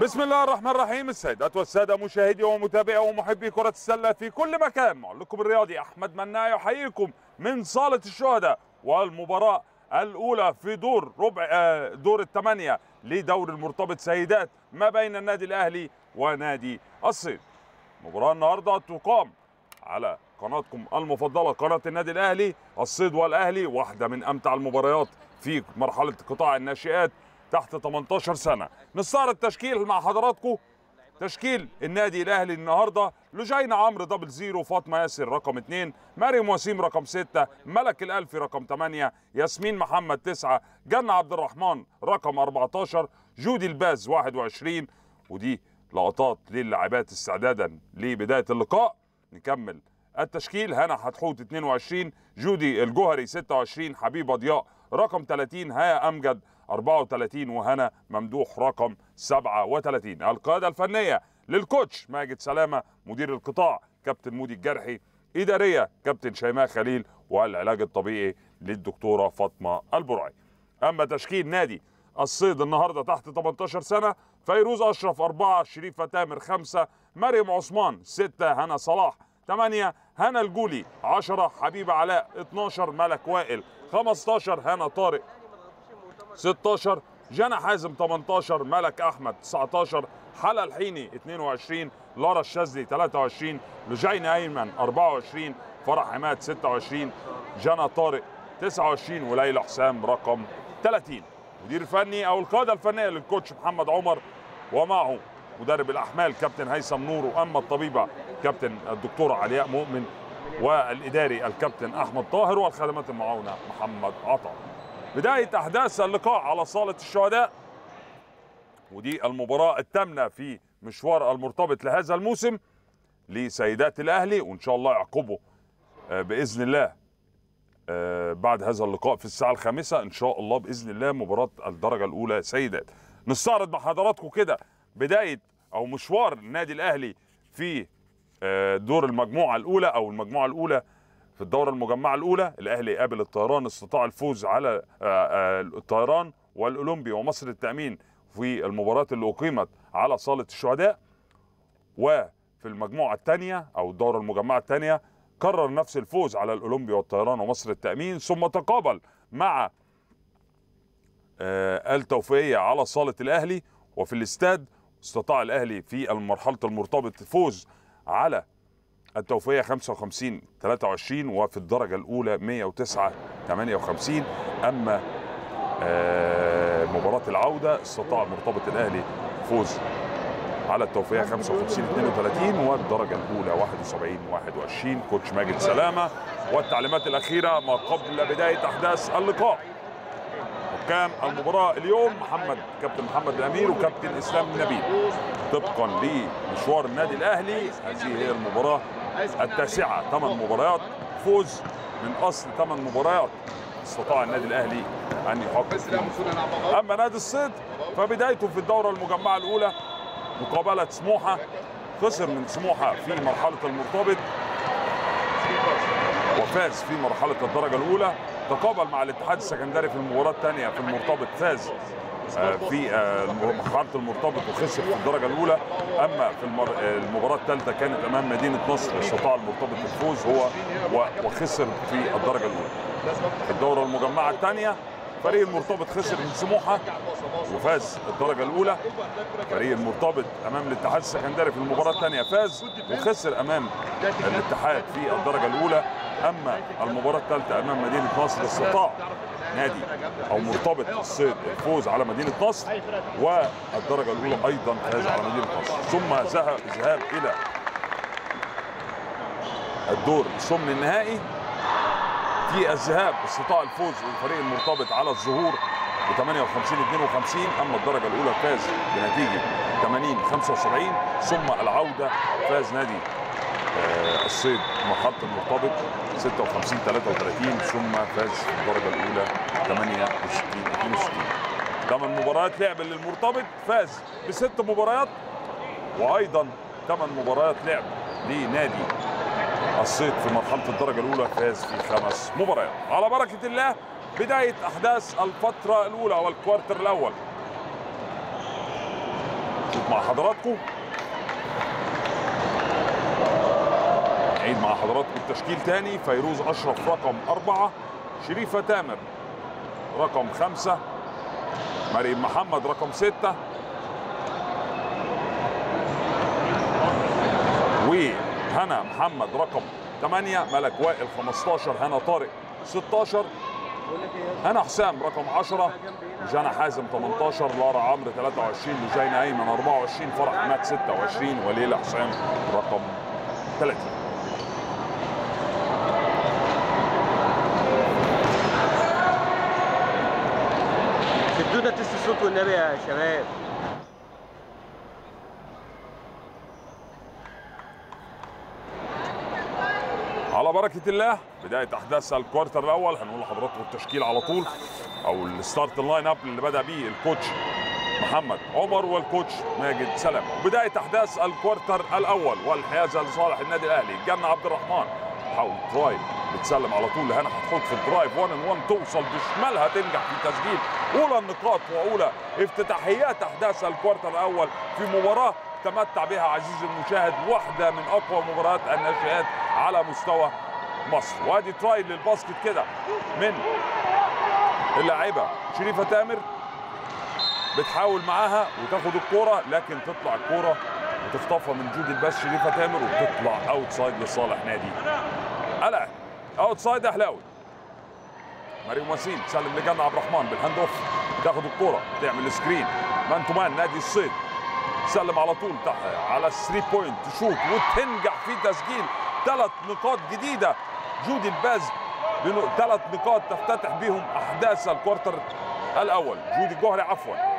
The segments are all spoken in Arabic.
بسم الله الرحمن الرحيم. السيدات والسادة مشاهدي ومتابعي ومحبي كرة السلة في كل مكان. معلقكم الرياضي أحمد مناع يحييكم من صالة الشهداء والمباراة الأولى في دور ربع آه، دور الثمانية لدور المرتبط سيدات ما بين النادي الأهلي ونادي الصيد مباراة النهاردة تقام على قناتكم المفضلة قناة النادي الأهلي الصيد والأهلي واحدة من أمتع المباريات في مرحلة قطاع الناشئات. تحت 18 سنة. نستعرض تشكيل مع حضراتكم تشكيل النادي الأهلي النهارده. لجينا عمرو double zero فاطمة ياسر رقم اثنين مريم وسيم رقم ستة ملك الالفي رقم ثمانية ياسمين محمد تسعة جنة عبد الرحمن رقم 14 جودي الباز 21 ودي لقطات للاعبات استعدادا لبداية اللقاء. نكمل التشكيل. هنا حتحوت 22 جودي الجوهري 26 حبيبه ضياء رقم 30 هيا أمجد 34 وهنا ممدوح رقم 37 القيادة الفنية للكوتش ماجد سلامة مدير القطاع كابتن مودي الجرحي إدارية كابتن شيماء خليل والعلاج الطبيعي للدكتورة فاطمة البرعي. أما تشكيل نادي الصيد النهارده تحت 18 سنة فيروز أشرف أربعة شريفة تامر خمسة مريم عثمان ستة هنا صلاح ثمانية هنا الجولي 10 حبيبة علاء 12 ملك وائل 15 هنا طارق 16 جنى حازم 18 ملك أحمد 19 حلا الحيني 22 لارا الشاذلي 23 لجين ايمن 24 فرح عماد 26 جنى طارق 29 وليلى حسام رقم 30 مدير فني أو القاده الفنيه للكوتش محمد عمر ومعه مدرب الأحمال كابتن هيثم نور وأما الطبيبة كابتن الدكتورة علياء مؤمن والإداري الكابتن أحمد طاهر والخدمات المعاونة محمد عطا. بداية أحداث اللقاء على صالة الشهداء. ودي المباراة الثامنه في مشوار المرتبط لهذا الموسم لسيدات الأهلي وإن شاء الله يعقبوا آه، بإذن الله آه، بعد هذا اللقاء في الساعة الخامسة. إن شاء الله بإذن الله مباراة الدرجة الأولى سيدات. نستعرض مع حضراتكم كده بداية أو مشوار النادي الأهلي في آه، دور المجموعة الأولى أو المجموعة الأولى في الدورة المجمعة الأولى الأهلي قابل الطيران استطاع الفوز على آه، آه، الطيران والأولمبي ومصر التأمين في المباراة اللي أقيمت على صالة الشهداء. وفي المجموعة الثانية أو الدورة المجمعة الثانية كرر نفس الفوز على الأولمبي والطيران ومصر التأمين ثم تقابل مع آه، التوفيقيه على صالة الأهلي. وفي الاستاد استطاع الأهلي في مرحله المرتبط فوز على التوفيقية 55 23 وفي الدرجة الأولى 109 58 أما آه، مباراة العودة استطاع المرتبط الأهلي فوز على التوفيقية 55 32 والدرجة الأولى 71 21 كوتش ماجد سلامة. والتعليمات الأخيرة ما قبل بداية أحداث اللقاء. حكام المباراة اليوم محمد كابتن محمد الأمير وكابتن إسلام نبيل. طبقا لمشوار النادي الأهلي هذه هي المباراة التاسعة ثمان مباريات. فوز من أصل ثمان مباريات استطاع النادي الأهلي أن يحقق. أما نادي الصيد فبدايته في الدورة المجمعة الأولى مقابلة سموحة. خسر من سموحة في مرحلة المرتبط. وفاز في مرحلة الدرجة الأولى. تقابل مع الاتحاد السكندري في المباراة الثانية في المرتبط. فاز في آه، مرحله المرتبط وخسر في الدرجة الأولى. أما في آه، المباراة الثالثة كانت أمام مدينة نصر استطاع المرتبط الفوز هو وخسر في الدرجة الأولى. في الدورة المجمعة الثانية فريق المرتبط خسر من سموحة وفاز الدرجة الأولى. فريق المرتبط أمام الاتحاد السكندري في المباراة الثانية فاز وخسر أمام الاتحاد في الدرجة الأولى. أما المباراة الثالثة أمام مدينة نصر استطاع نادي أو مرتبط الصيد الفوز على مدينة نصر والدرجة الأولى أيضا فاز على مدينة نصر. ثم ذهب إلى الدور الثمن النهائي في الذهاب استطاع الفوز للفريق المرتبط على الظهور ب 58 52 أما الدرجة الأولى فاز بنتيجة 80 75 ثم العودة فاز نادي الصيد مرحله المرتبط 56 33 ثم فاز في الدرجة الأولى 68 62 ثمان مباريات لعب للمرتبط فاز بست مباريات وأيضا ثمان مباريات لعب لنادي الصيد في مرحلة الدرجة الأولى فاز في خمس مباريات. على بركة الله بداية أحداث الفترة الأولى والكوارتر الأول. مع حضراتكم. نعيد مع حضراتكم التشكيل تاني. فيروز أشرف رقم أربعة شريفة تامر رقم خمسة مريم محمد رقم ستة وهنا محمد رقم 8 ملك وائل 15 هنا طارق 16 هنا حسام رقم 10 جانا حازم 18 لارا عمرو 23 لجينا أيمن 24 فرح عماد 26 وليلى حسام رقم 30 الصوت والنبي يا شباب. على بركة الله بداية أحداث ال quarter الأول هنقول لحضراتكم التشكيل على طول أو ال start ال line up اللي بدأ بيه ال coach محمد عمر وال coach ماجد سلام. بداية أحداث ال quarter الأول والحيازة لصالح النادي الأهلي. جنة عبد الرحمن حاول drive بتسلم على طول لهنا هتحط في ال drive 1 on 1 توصل بشمالها تنجح في تسجيل. أولى النقاط وأولى افتتاحيات أحداث ال quarter الأول في مباراة تمتع بها عزيزي المشاهد واحدة من أقوى مباريات الناشئات على مستوى مصر. وادي try لل basket كده من اللاعبه شريفة تامر بتحاول معاها وتاخد الكورة لكن تطلع الكورة وتخطفها من جودي الباز شريفة تامر وتطلع out side لصالح نادي. الاهلي out side اهلاوي مريم وسيم تسلم لجنة عبد الرحمن بال hand off تاخد الكورة تعمل screen man to man نادي الصيد. تسلم على طول على ال three point تشوت وتنجح في تسجيل ثلاث نقاط جديدة. جودي الباز ثلاث نقاط تفتتح بهم أحداث ال quarter الأول. جودي الجوهري عفوا.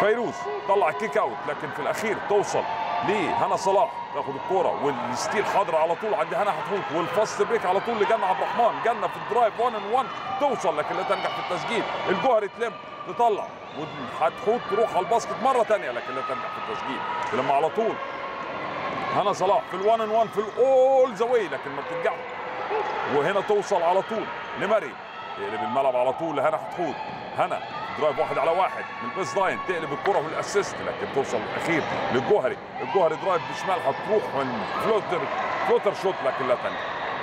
فيروز طلع kick out لكن في الأخير توصل لهنا صلاح. تاخد الكورة وال steal حاضر على طول عند هنا حتحوت وال fast break على طول لجنى عبد الرحمن. جنة في ال drive 1 on 1 توصل لكن لا تنجح في التسجيل. الجوهري تلم تطلع وحتحوت تروح على ال basket مرة ثانية لكن لا تنجح في التسجيل. لما على طول. هنا صلاح في ال1 on 1 في ال all the way لكن ما بتنجحش. وهنا توصل على طول لمريم تقلب الملعب على طول لهنا حتحوت هنا drive واحد على واحد. من ال base line تقلب الكرة في ال assist لكن توصل الأخير للجوهري الجوهري drive بشمال هتروح من floater floater shoot لكن لا تنجح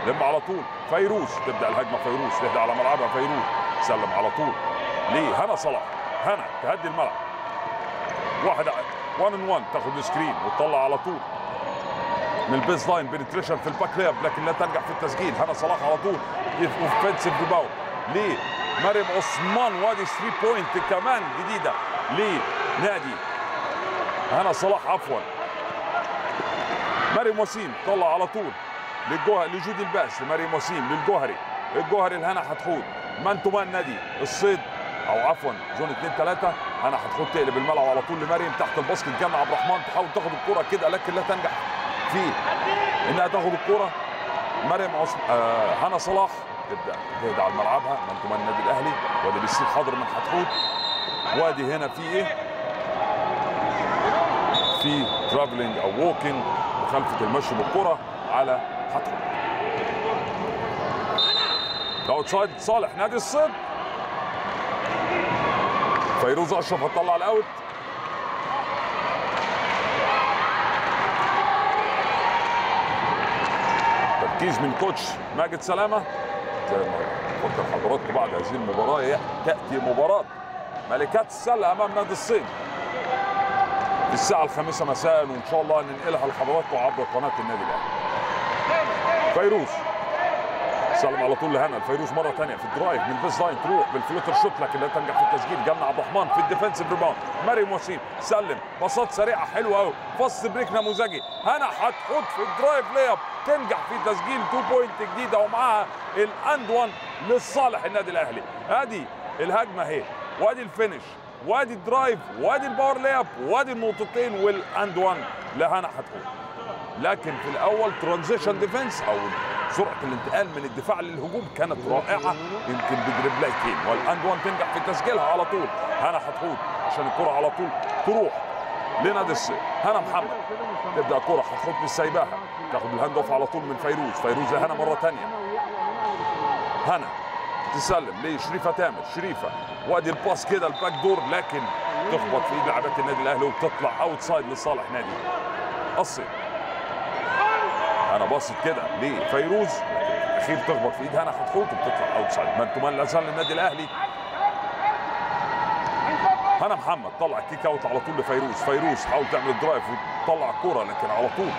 لم على طول. فيروز تبدأ الهجمة فيروز. تهدى على ملعبها فيروز. سلم على طول. ليه هنا صلاح. هنا تهدي الملعب. واحد 1 on 1 تاخد ال screen وتطلع على طول. من ال base line penetration في ال back lay-up لكن لا تنجح في التسجيل. هنا صلاح على طول. offensive rebound ليه مريم عثمان وادي 3 point كمان جديدة لنادي هنا صلاح عفوا. مريم وسيم طلع على طول للجوهري لجودي الباز لمريم وسيم للجوهري. الجوهري هنا حتحوت man to man نادي الصيد أو عفوا zone 2 3 هنا حتحوت تقلب الملعب على طول لمريم تحت ال basket جنى عبد الرحمن تحاول تاخد الكرة كده لكن لا تنجح في إنها تاخد الكرة. مريم عص... آه هنا صلاح. تبدأ تهدى على ملعبها man to man النادي الاهلي وادي بالسيل حاضر من حتحوت وادي هنا في إيه؟ في travelling أو walking مخالفه المشي بالكره على حتحوت out side صالح نادي الصيد فيروز أشرف هتطلع ال out. تركيز من coach ماجد سلامة. زي ما نفكر حضراتكم بعد هذه المباراة تأتي مباراة ملكات السلة أمام نادي الصيد في الساعة الخامسة مساء وإن شاء الله ننقلها لحضراتكم عبر قناة النادي الأهلي. فيروز. سلم على طول لهنا. الفيروز مرة ثانية في ال drive من ال base line تروح بال floater shoot لكن لا تنجح في التسجيل. جنى عبد الرحمن في ال defensive rebound. مريم وسيم سلم. باصات سريعة حلوة قوي fast break نموذجي. هنا حتحوت في ال drive lay-up تنجح في تسجيل 2 point جديدة ومعاها ال and 1 لصالح النادي الأهلي. أدي الهجمة اهي وأدي ال finish. وأدي ال drive. وأدي ال power lay-up وأدي النقطتين وال and 1 لهنا حتحوت لكن في الأول transition defense أو سرعة الانتقال من الدفاع للهجوم كانت رائعة يمكن بدربلايتين وال and 1 تنجح في تسجيلها على طول. هنا حتحوت عشان الكرة على طول تروح لنادي الصيد هنا محمد. تبدأ كره حتحوت مش سايباها تاخد ال hand off على طول من فيروز. فيروز هنا مرة ثانية هنا تسلم لشريفة تامر. شريفة وادي ال pass كده ال back door لكن تخبط في ايد لاعبات النادي الأهلي وبتطلع out side لصالح نادي. الصيد هنا باصت كده لفيروز لكن الاخير تخبط في ايد هنا حتحوط وبتطلع out side. man to man لا زال للنادي الأهلي. هنا محمد طلع kick out على طول لفيروز. فيروز حاول تعمل ال drive وتطلع الكوره لكن على طول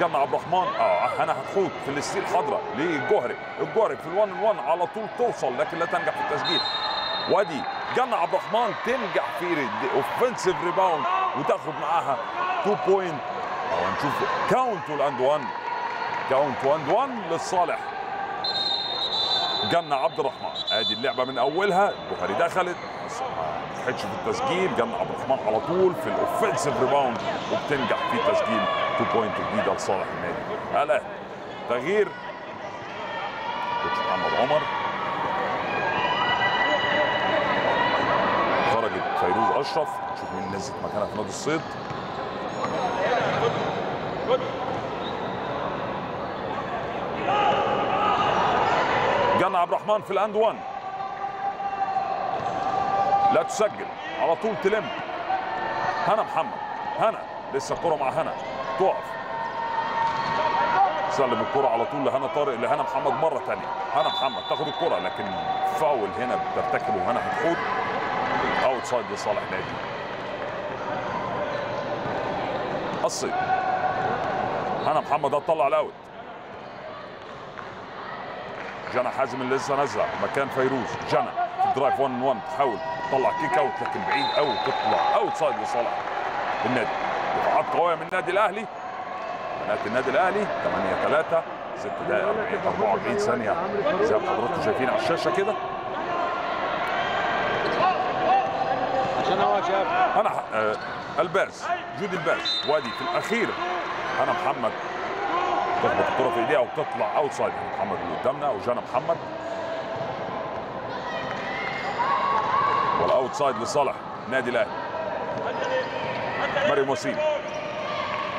جنى عبد الرحمن. آه هنا حتحوت في ال steal حاضرة للجوهري الجوهري في ال one on 1 على طول توصل لكن لا تنجح في التسجيل. وادي جنى عبد الرحمن تنجح في offensive rebound وتاخد معاها 2 point هنشوف count وال and 1 count و and 1 للصالح. جنى عبد الرحمن ادي اللعبة من أولها. الجوهري دخلت. بس ما نجحتش في التسجيل. جنى عبد الرحمن على طول في ال offensive rebound. وبتنجح في تسجيل 2 point جديده لصالح النادي الاهلي تغيير. coach محمد عمر. خرجت فيروز أشرف. نشوف مين نزلت مكانها في نادي الصيد. عبد الرحمن في ال and 1 لا تسجل على طول تلم. هنا محمد هنا. لسه الكرة مع هنا. تقف. سلم الكرة على طول لهنا طارق لهنا محمد مرة تانية. هنا محمد تاخد الكرة لكن فاول هنا بترتكبه هنا حتحوت out side لصالح نادي. الصيد هنا محمد هتطلع ال out. جنى حازم اللي لسه نازلة. مكان فيروز. جنى في drive 1 1 تحاول تطلع kick out لكن بعيد قوي تطلع out side لصالح النادي. دفاعات قوية من النادي الأهلي. بنات النادي الأهلي. 8 3 6 دقائق 40 44 ثانية. زي ما حضراتكم شايفين على الشاشة كده. عشان هو شاف أنا آه الباس جودي الباس وادي في الأخير. أنا محمد. تخبط الكرة في إيديها وتطلع اوت سايد محمد اللي قدامنا وجانا محمد. والاوت سايد لصالح النادي الأهلي. مريم وسيم.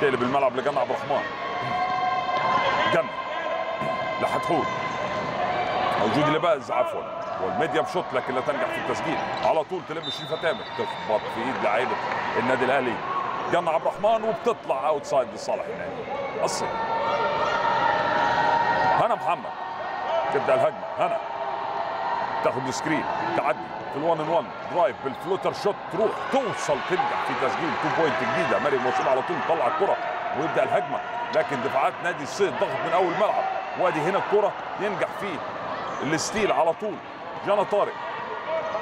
تقلب الملعب لجنى عبد الرحمن جنى لحتحول موجود لباز عفوا. والميديا بشوت لكن لا تنجح في التسجيل. على طول تلم شريفة تامر. تخبط في إيد لعيبة النادي الأهلي. جنى عبد الرحمن وبتطلع out side لصالح النادي. هنا محمد. تبدأ الهجمة. هنا. تاخد ال screen. تعدي. في ال one on 1 drive بال floater shot. تروح. توصل. تنجح في تسجيل. 2 point جديدة. مريم وسيم على طول طلع الكرة. ويبدأ الهجمة. لكن دفاعات نادي الصيد ضغط من أول ملعب. وادي هنا الكرة. ينجح فيه ال steal على طول. جانا طارق.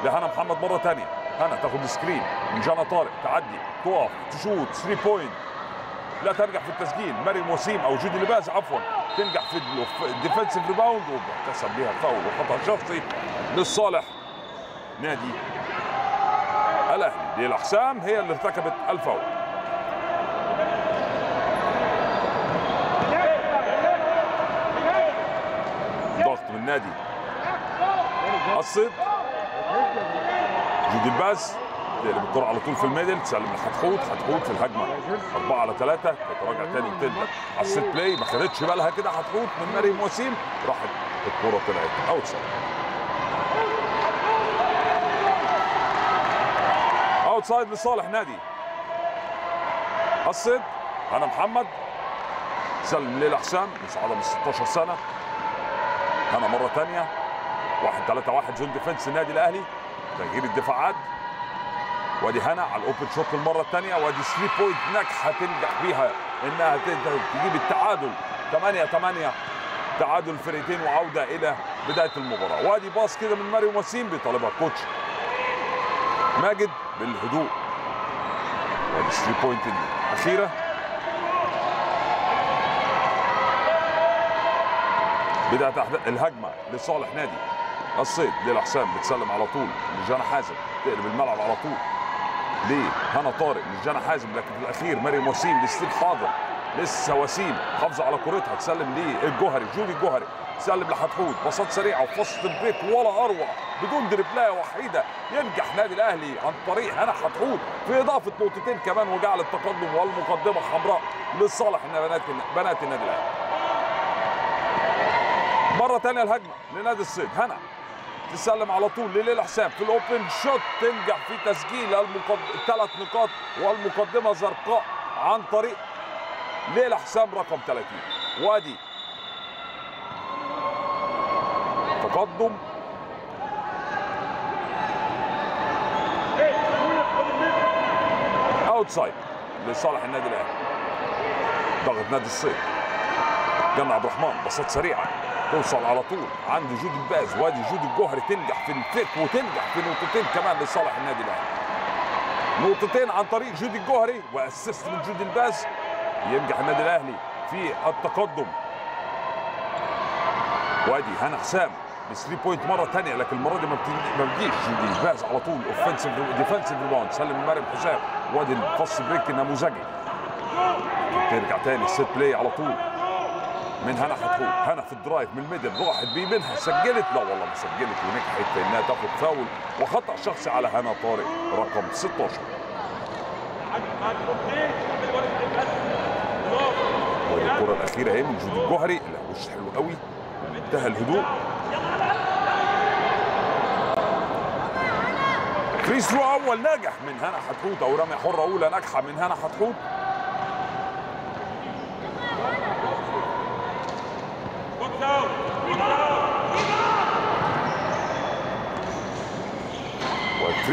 لهنا محمد مرة ثانية هنا تاخد screen من جانا طارق. تعدي. تقف تشوت. 3 point لا تنجح في التسجيل. مريم وسيم أو جودي الباز. عفوا. تنجح في ال defensive rebound وبيحتسب ليها فاول وخطأ شخصي للصالح نادي الأهلي. ليلى حسام هي اللي ارتكبت الفاول. ضغط من نادي الصيد. جودي تقلب الكرة على طول في ال middle تسلم لحتحوت حتحوت في الهجمة. 4 على 3 تتراجع تاني وتبدا على ال set play ما خدتش بالها كده حتحوت من مريم وسيم راحت الكرة طلعت. out side. out side لصالح نادي. الصيد هنا محمد. سلم ليلى حسام مساعدة من 16 سنة. هنا مرة ثانية 1 3 1 zone defense النادي الأهلي. تغيير الدفاعات. وادي هنا على ال open shot المرة الثانية وادي 3 point ناجحة تنجح بيها إنها تجيب التعادل. 8 8 تعادل الفريقين وعودة إلى بداية المباراة. وادي pass كده من مريم وسيم بيطالبها ال coach ماجد بالهدوء. وادي 3 point الأخيرة. بدأت الهجمة لصالح نادي الصيد ليلى حسام بتسلم على طول لجانا حازم تقلب الملعب على طول. ليه هنا طارق مش جانا حازم لكن في الأخير مريم وسيم ل steal حاضر لسه وسيم حافظة على كورتها تسلم ليه الجوهري جودي الجوهري. تسلم لحتحوت باصات سريعة وفي وسط ال break ولا أروع. بدون دربلاية وحيدة ينجح نادي الأهلي عن طريق هنا حتحوت في إضافة نقطتين كمان وجعل التقدم والمقدمة حمراء لصالح بنات بنات النادي الأهلي. مرة ثانية الهجمة لنادي الصيد هنا. تسلم على طول لليل حسام في الأوبن شوت. تنجح في تسجيل المقد... ثلاث نقاط والمقدمة زرقاء عن طريق ليلى حسام رقم 30 وادي. تقدم. out side لصالح النادي الأهلي. ضغط نادي الصيد جنى عبد الرحمن باصات سريعة. توصل على طول. عند جودي الباز وادي جودي الجوهري تنجح في ال fake وتنجح في نقطتين كمان لصالح النادي الأهلي. نقطتين عن طريق جودي الجوهري و assist من جودي الباز. ينجح النادي الأهلي في التقدم. وادي هنا حسام ب 3 point مرة ثانية لكن المرة دي ما بتجي- ما بتجيش. جودي الباز على طول offensive defensive rebound سلم مريم حسام. وادي ال fast break النموذجي ترجع تاني ال set play على طول. من هنا حتحوت هنا في ال drive من ال middle راحت بيه منها سجلت. لا والله ما سجلت ونجحت في إنها تاخد فاول. وخطأ شخصي على هنا طارق رقم 16 ودي الكرة الأخيرة اهي من جودي الجوهري لا وش حلو قوي. منتهى الهدوء. free throw أول ناجح. من هنا حتحوت أو رمي حرة أولى ناجحة. من هنا حتحوت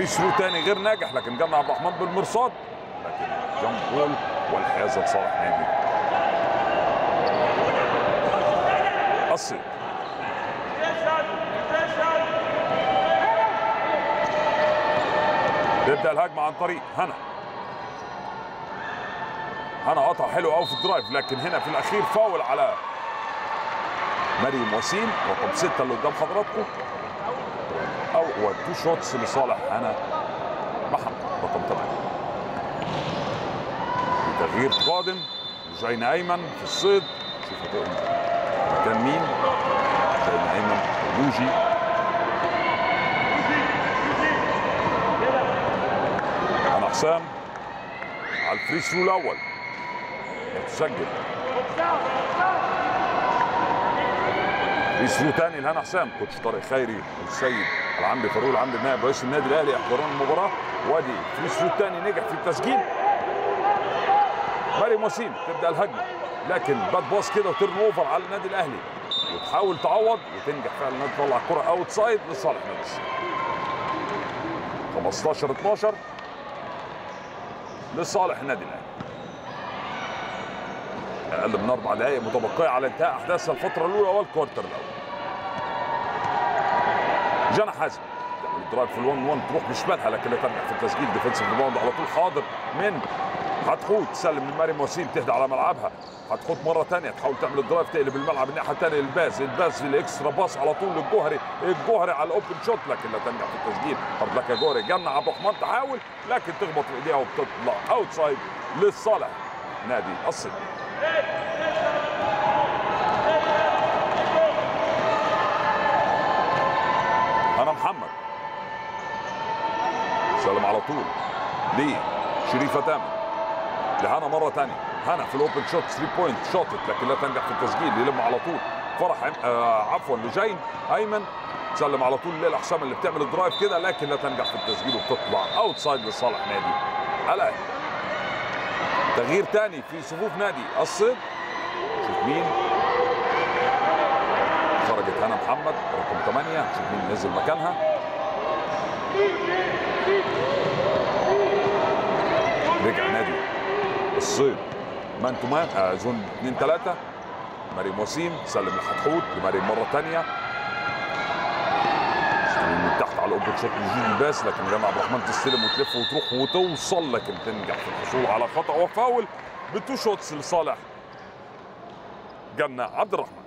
وال free throw تاني غير ناجح لكن جنى عبد الرحمن بالمرصاد لكن jump ball والحيازه لصالح نادي الصيد تبدا الهجمة عن طريق هنا. هنا قطع حلو قوي في ال drive لكن هنا في الأخير فاول على مريم وسيم رقم ستة اللي قدام حضراتكم. أو هو two shots لصالح هنا محمد رقم 8 تغيير قادم لجين ايمن في الصيد. شوف مكان مين؟ لجين ايمن لوجي أنا حسام. على ال free throw الأول. تسجل free throw تاني لهنا حسام. coach طارق خيري والسيد العمري فاروق العمري نائب رئيس النادي الأهلي يحضرون المباراة. وادي free throw تاني نجح في التسجيل. مريم وسيم تبدأ الهجمة لكن bad pass كده و turnover على النادي الأهلي. وتحاول تعوض وتنجح فعلا. انها تطلع الكره out side لصالح نادي الصيد 15 12 لصالح النادي الأهلي. أقل من أربع دقائق متبقية على انتهاء أحداث الفترة الأولى وال quarter الأول. جنى حازم. تعمل drive في ال1 1 تروح بشمالها لكن لا في التسجيل defensive rebound على طول. حاضر من حتحوت تسلم مريم وسيم تهدى على ملعبها. حتحوت مرة ثانية تحاول تعمل ال drive تقلب الملعب الناحيه الثانية للباز. الباز في ال extra pass على طول للجوهري. الجوهري على ال open shot لكن لا تنجح في التسجيل. hard luck يا جوهري. جنى عبد الرحمن تحاول لكن تخبط في إيديها وبتطلع out side لصالح نادي الصيد هنا محمد سلم على طول ليه شريفة تامر. لهنا مرة ثانية هنا في ال open shot 3 point شوتت لكن لا تنجح في التسجيل. يلم على طول. فرح عم- آه عفوا لجين أيمن سلم على طول. ليلى حسام اللي بتعمل ال drive كده لكن لا تنجح في التسجيل وبتطلع out side لصالح نادي. الاهلي تغيير تاني في صفوف نادي. الصيد. شوف مين. خرجت هنا محمد رقم 8 شوف مين نزل مكانها. رجع نادي. الصيد. man to man zone 2 3 مريم وسيم سلم لحتحوط لمريم مره ثانية من تحت على ال open shot لجود الباز لكن جنة عبد الرحمن تستلم وتلف وتروح وتوصل لكن تنجح في الحصول على خطأ و foul ب two shots لصالح. جنة عبد الرحمن.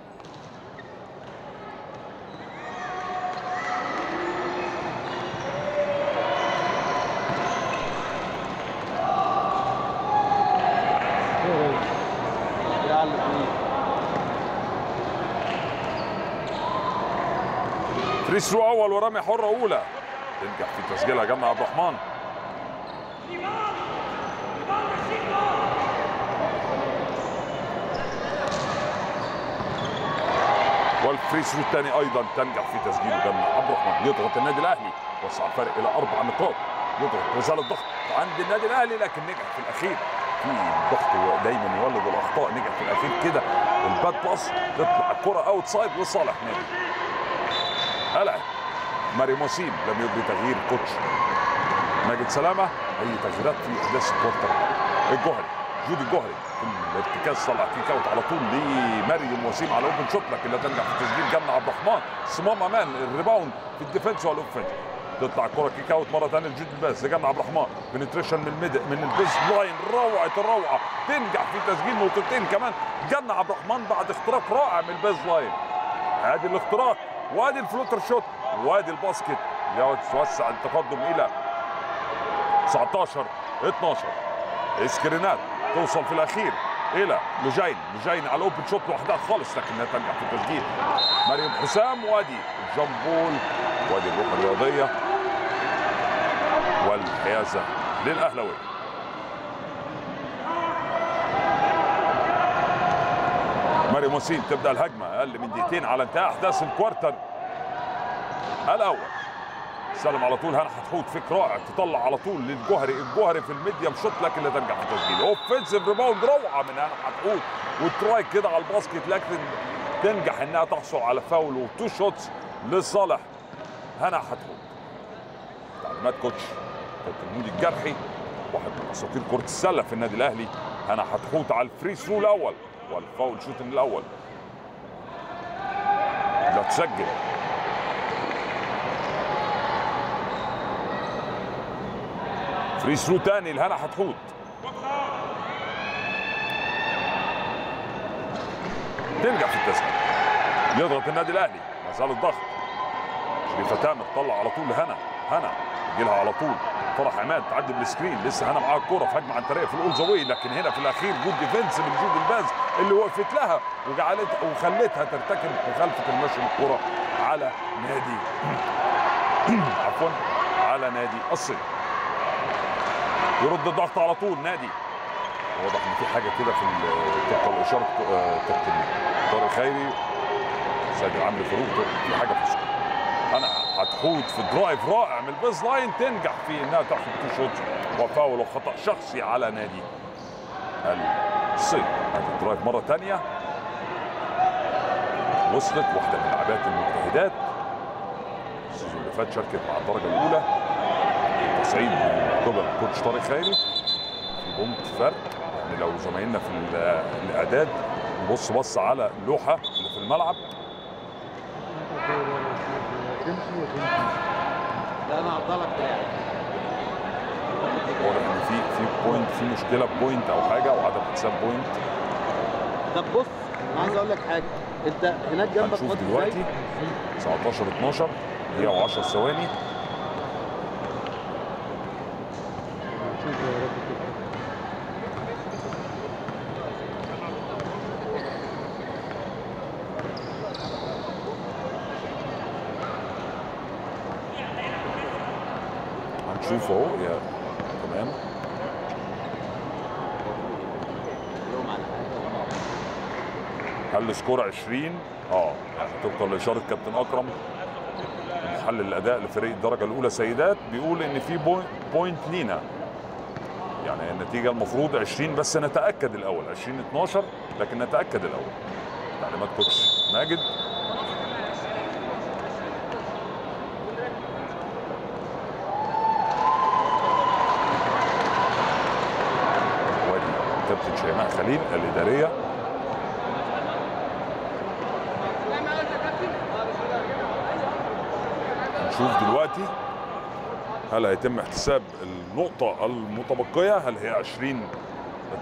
free throw اول ورمي حرة أولى. تنجح في تسجيلها جنة عبد الرحمن. وال free throw الثاني أيضا تنجح في تسجيله جنة عبد الرحمن. يضغط النادي الأهلي. وسع الفرق إلى أربع نقاط. يضغط وزال الضغط عند النادي الأهلي لكن نجح في الأخير. في الضغط دايما يولد الأخطاء. نجح في الأخير كده. ال bad pass تطلع الكرة outside لصالح نادي. الاهلي مريم وسيم لم يجري تغيير coach. ماجد سلامة. أي تغييرات في أحداث ال quarter الجوهري جودي الجوهري. في الارتكاز طلع kick out على طول لمريم وسيم على open shot لكن لا تنجح في تسجيل جنة عبد الرحمن. صمام أمان. ال rebound في ال defense وال offense. تطلع الكرة kick out مرة ثانية لجود الباز لجنة عبد الرحمن. penetration من ال mid من ال baseline. روعة الروعة. تنجح في تسجيل نقطتين كمان. جنة عبد الرحمن بعد اختراق رائع من ال baseline. ادي الاختراق. وادي ال floater shot وادي ال basket. يوسع التقدم إلى 19 12 إسكرينات توصل في الأخير إلى لوجين. لوجين على ال open shot لوحدها خالص لكنها تنجح في التسجيل مريم حسام وادي ال jump ball وادي الروح الرياضية والحيازة للاهلاويه مريم وسيم تبدأ الهجمة. أقل من دقيقتين على انتهاء أحداث ال quarter. الأول. سلم على طول. هنا حتحوط fake رائع. تطلع على طول للجوهري. الجوهري في ال medium shot لكن لا تنجح في التسجيل offensive rebound روعة من هنا حتحوط. و try كده على ال basket لكن تنجح إنها تحصل على foul و two shots لصالح هنا حتحوط. تعليمات coach كابتن مودي الجرحي واحد من أساطير كرة السلة في النادي الأهلي. هنا حتحوط على ال free throw الأول. وال foul shot الأول. لا تسجل. free throw تاني لهنا حتحوط تنجح في التسجيل. يضغط النادي الأهلي. ما زال الضغط. شريفه تامر طلع على طول لهنا هنا يجي لها على طول. فرح عماد تعدي بال screen. لسه هنا معاها الكوره في هجمة عن طريق في الأول زاويه لكن هنا في الأخير good defense من جود الباز اللي وقفت لها وجعلتها وخلتها ترتكب مخالفة المشي بالكوره على نادي. عفوا على نادي الصيد. يرد الضغط على طول نادي. واضح إن في حاجة كده في طبقا لاشاره آه، كابتن طارق خيري سيد العمري فاروق في حاجة في ال score هنا حتحوط في drive رائع من ال baseline تنجح في إنها تاخد two shot و foul وخطأ شخصي على نادي الصيد. هذا ال drive مرة ثانية وصلت واحدة من لاعبات المجتهدات. ال season اللي فات شاركت مع الدرجة الأولى. تصعيد من قبل coach طارق خيري. في point فرق. يعني لو زمايلنا في ال- الإعداد نبص بص على اللوحة اللي في الملعب. لا أنا هفضلك واضح إن في في point في مشكلة point أو حاجة أو عدم حساب point طب بص أنا عايز أقول لك حاجة. أنت هناك جنبك هنشوف دلوقتي إزاي 19 12 دقيقة و10 ثواني هنشوف اهو يا تمام يوم على ال score 20 آه يعني طبقا لاشاره كابتن أكرم محلل الأداء لفريق الدرجة الأولى. سيدات بيقول إن في point, لينا. يعني النتيجة المفروض 20 بس نتأكد الأول. 20 12 لكن نتأكد الأول. تعليمات coach ماجد. كابتن شيماء خليل الإدارية نشوف دلوقتي هل هيتم احتساب النقطة المتبقية؟ هل هي 20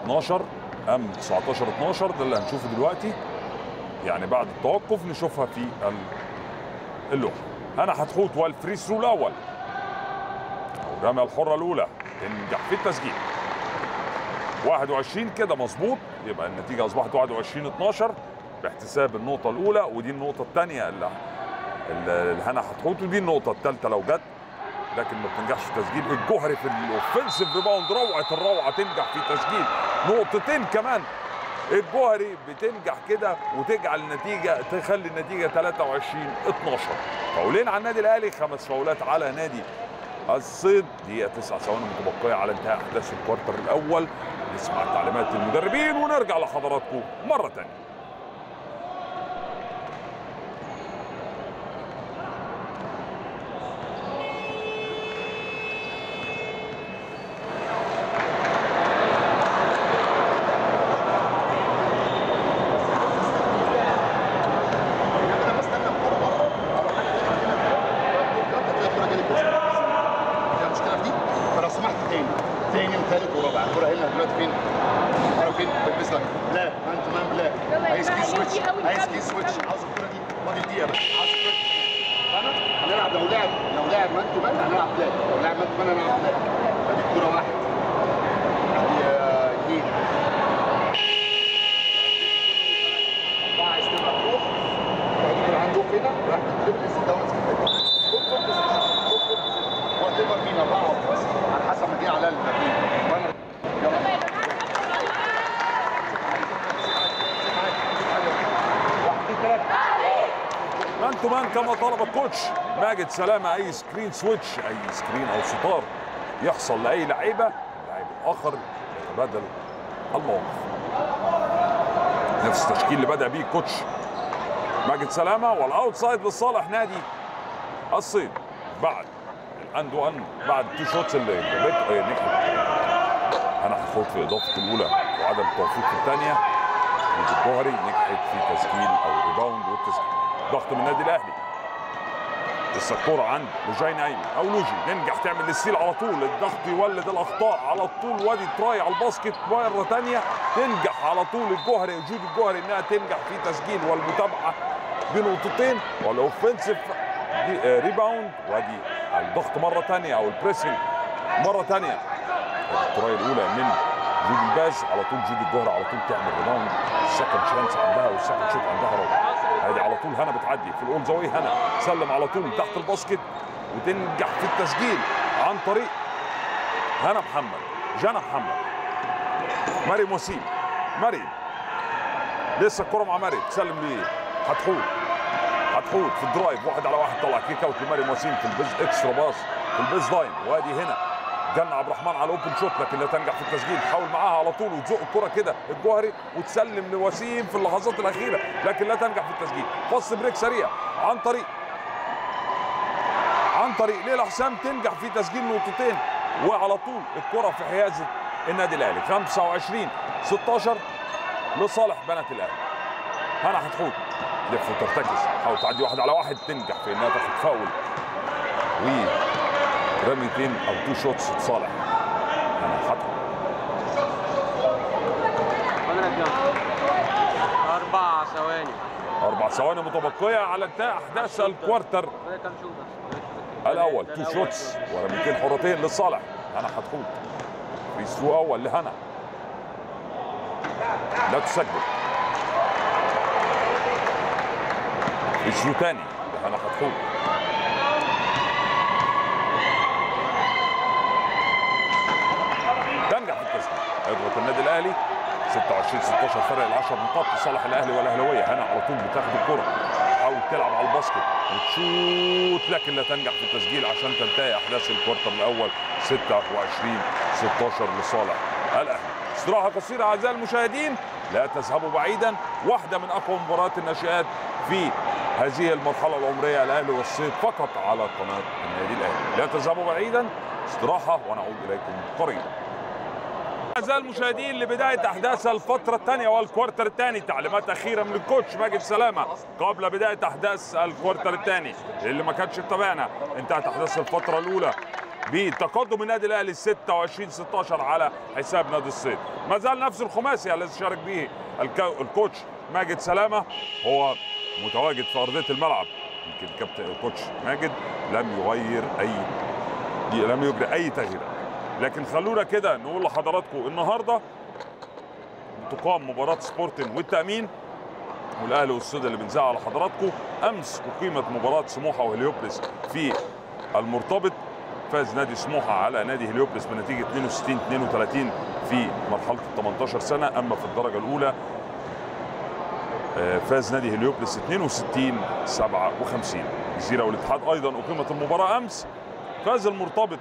12 أم 19 12 ده اللي هنشوفه دلوقتي. يعني بعد التوقف نشوفها في ال- اللوحة. هنا هتحوط والفري ثرو الأول. أو الرمية الحرة الأولى. تنجح في التسجيل. 21 كده مظبوط. يبقى النتيجة أصبحت 21 12 باحتساب النقطة الأولى ودي النقطة الثانية اللي اللي هنا هتحوط ودي النقطة الثالثة لو جت. لكن ما بتنجحش في تسجيل الجوهري في الأوفنسيف ريباوند. روعة الروعة تنجح في تسجيل. نقطتين كمان. الجوهري بتنجح كده وتجعل النتيجه تخلي النتيجة 23 12 فاولين على النادي الأهلي خمس فاولات على نادي الصيد. دقيقة 9 ثواني متبقية على انتهاء أحداث الكوارتر الأول. نسمع تعليمات المدربين ونرجع لحضراتكم مرة ثانية الكوره جالي كويس فيها مشكله في دي؟ فلو سمحت تاني. تاني وتالت ورابع. الكوره هنا دلوقتي فين؟ الكوره فين؟ بلبس لك بلاك. مان تو مان بلاك. عايز كي سويتش. عايز كي سويتش. عاوز الكوره دي. فاضل دقيقة بس. عاوز هنلعب. لو لعب لو لعب مان تو مان هنلعب بلاك. لو لعب مان تو مان هنلعب بلاك. ادي الكوره واحد ادي آه، اثنين أربعة عايز تبقى تروح الراجل عنده هنا راح تدريب لسه داون وات ايفر مين اربعه أو خمسه على حسب ما جه على التدريب وأنا يلا واحد اثنين ثلاثة مان تو مان كما طلب الكوتش. ماجد سلامة أي سكرين سويتش أي سكرين أو ستار يحصل لأي لعيبة اللاعب الآخر يتبادل المواقف نفس التشكيل اللي بدأ بيه ال coach ماجد سلامة وال outside لصالح نادي الصيد بعد ال and one بعد ال two shots اللي نجحت هنا حتحوط في إضافة الأولى وعدم التوفيق في الثانية الجوهري نجحت في تسجيل أو ال rebound والتسجيل. ضغط من النادي الأهلي. لسه الكرة عند لوجين أيمن. أو لوجي. ننجح تعمل ال steal على طول. الضغط يولد الأخطاء على طول. وادي try على ال basket مرة ثانية تنجح على طول الجوهري. جود الجوهري إنها تنجح في تسجيل والمتابعة بنقطتين. وال offensive آه، rebound. وادي الضغط مرة ثانية أو ال pressing مرة ثانية ال try الأولى من جود الباز. على طول جود الجوهري. على طول تعمل rebound. ال second chance عندها. وال second shot عندها روعه هذه على طول هنا بتعدي. في ال all the way هنا. سلم على طول تحت ال basket. وتنجح في التسجيل عن طريق هنا محمد. جنى محمد. مريم وسيم. مريم. لسه الكرة مع مريم. تسلم ليه هتحول هتحول في ال drive. واحد على واحد. طلع kick out لمريم وسيم في ال base extra pass. في ال baseline. وادي هنا. جنى عبد الرحمن على open shot لكن لا تنجح في التسجيل. تحاول معاها على طول وتزق الكرة كده الجوهري وتسلم لوسيم في اللحظات الأخيرة لكن لا تنجح في التسجيل. fast break سريع. عن طريق عن طريق ليلى حسام تنجح في تسجيل نقطتين. وعلى طول الكرة في حيازه النادي الأهلي. 25 16 لصالح بنات الأهلي. هنا حتحوت تلف وترتكز تحاول تعدي واحد على واحد. تنجح في إنها تاخد فاول. ورميتين أو two shots لصالح. هنا فاضلك كام؟ أربع ثواني. أربع ثواني متبقية على انتهاء أحداث ال quarter؟ الأول two. shots ورميتين حرتين لصالح. هنا حتحوت free throw أول لهنا. لا تسجل. free throw ثاني لهنا حتحوت تنجح في التسجيل يضغط النادي الأهلي. 26 16 فرق ال 10 نقاط لصالح الأهلي والأهلاوية. هنا على طول بتاخد الكرة تحاول تلعب على الباسكت. وتشوت لكن لا تنجح في التسجيل عشان تنتهي أحداث الكوارتر الأول. 26 16 لصالح الأهلي. استراحة قصيرة أعزائي المشاهدين لا تذهبوا بعيدا. واحدة من أقوى مباريات الناشئات في هذه المرحلة العمرية الأهلي والصيد فقط على قناة النادي الأهلي. لا تذهبوا بعيدا. استراحة ونعود إليكم قريبا. أعزائي المشاهدين لبداية أحداث الفترة الثانية والكوارتر الثاني. تعليمات أخيرة من الكوتش ماجد سلامة قبل بداية أحداث الكوارتر الثاني. اللي ما كانش تابعنا انتهت أحداث الفترة الأولى بتقدم النادي الأهلي 26 16 على حساب نادي الصيد. ما زال نفس الخماسي الذي شارك به الكو- الكوتش ماجد سلامة هو متواجد في أرضية الملعب. يمكن كابتن الكوتش ماجد لم يغير أي لم يجري أي تغييرات. لكن خلونا كده نقول لحضراتكم النهارده تقام مباراة سبورتنج والتأمين والأهلي والصيد اللي بنذاع على حضراتكم. أمس أقيمت مباراة سموحة وهليوبلس في المرتبط. فاز نادي سموحة على نادي هليوبلس بنتيجة 62 32 في مرحلة ال 18 سنة. أما في الدرجة الأولى آه، فاز نادي هليوبلس 62 57 الجزيره والاتحاد أيضا أقيمت المباراة أمس. فاز المرتبط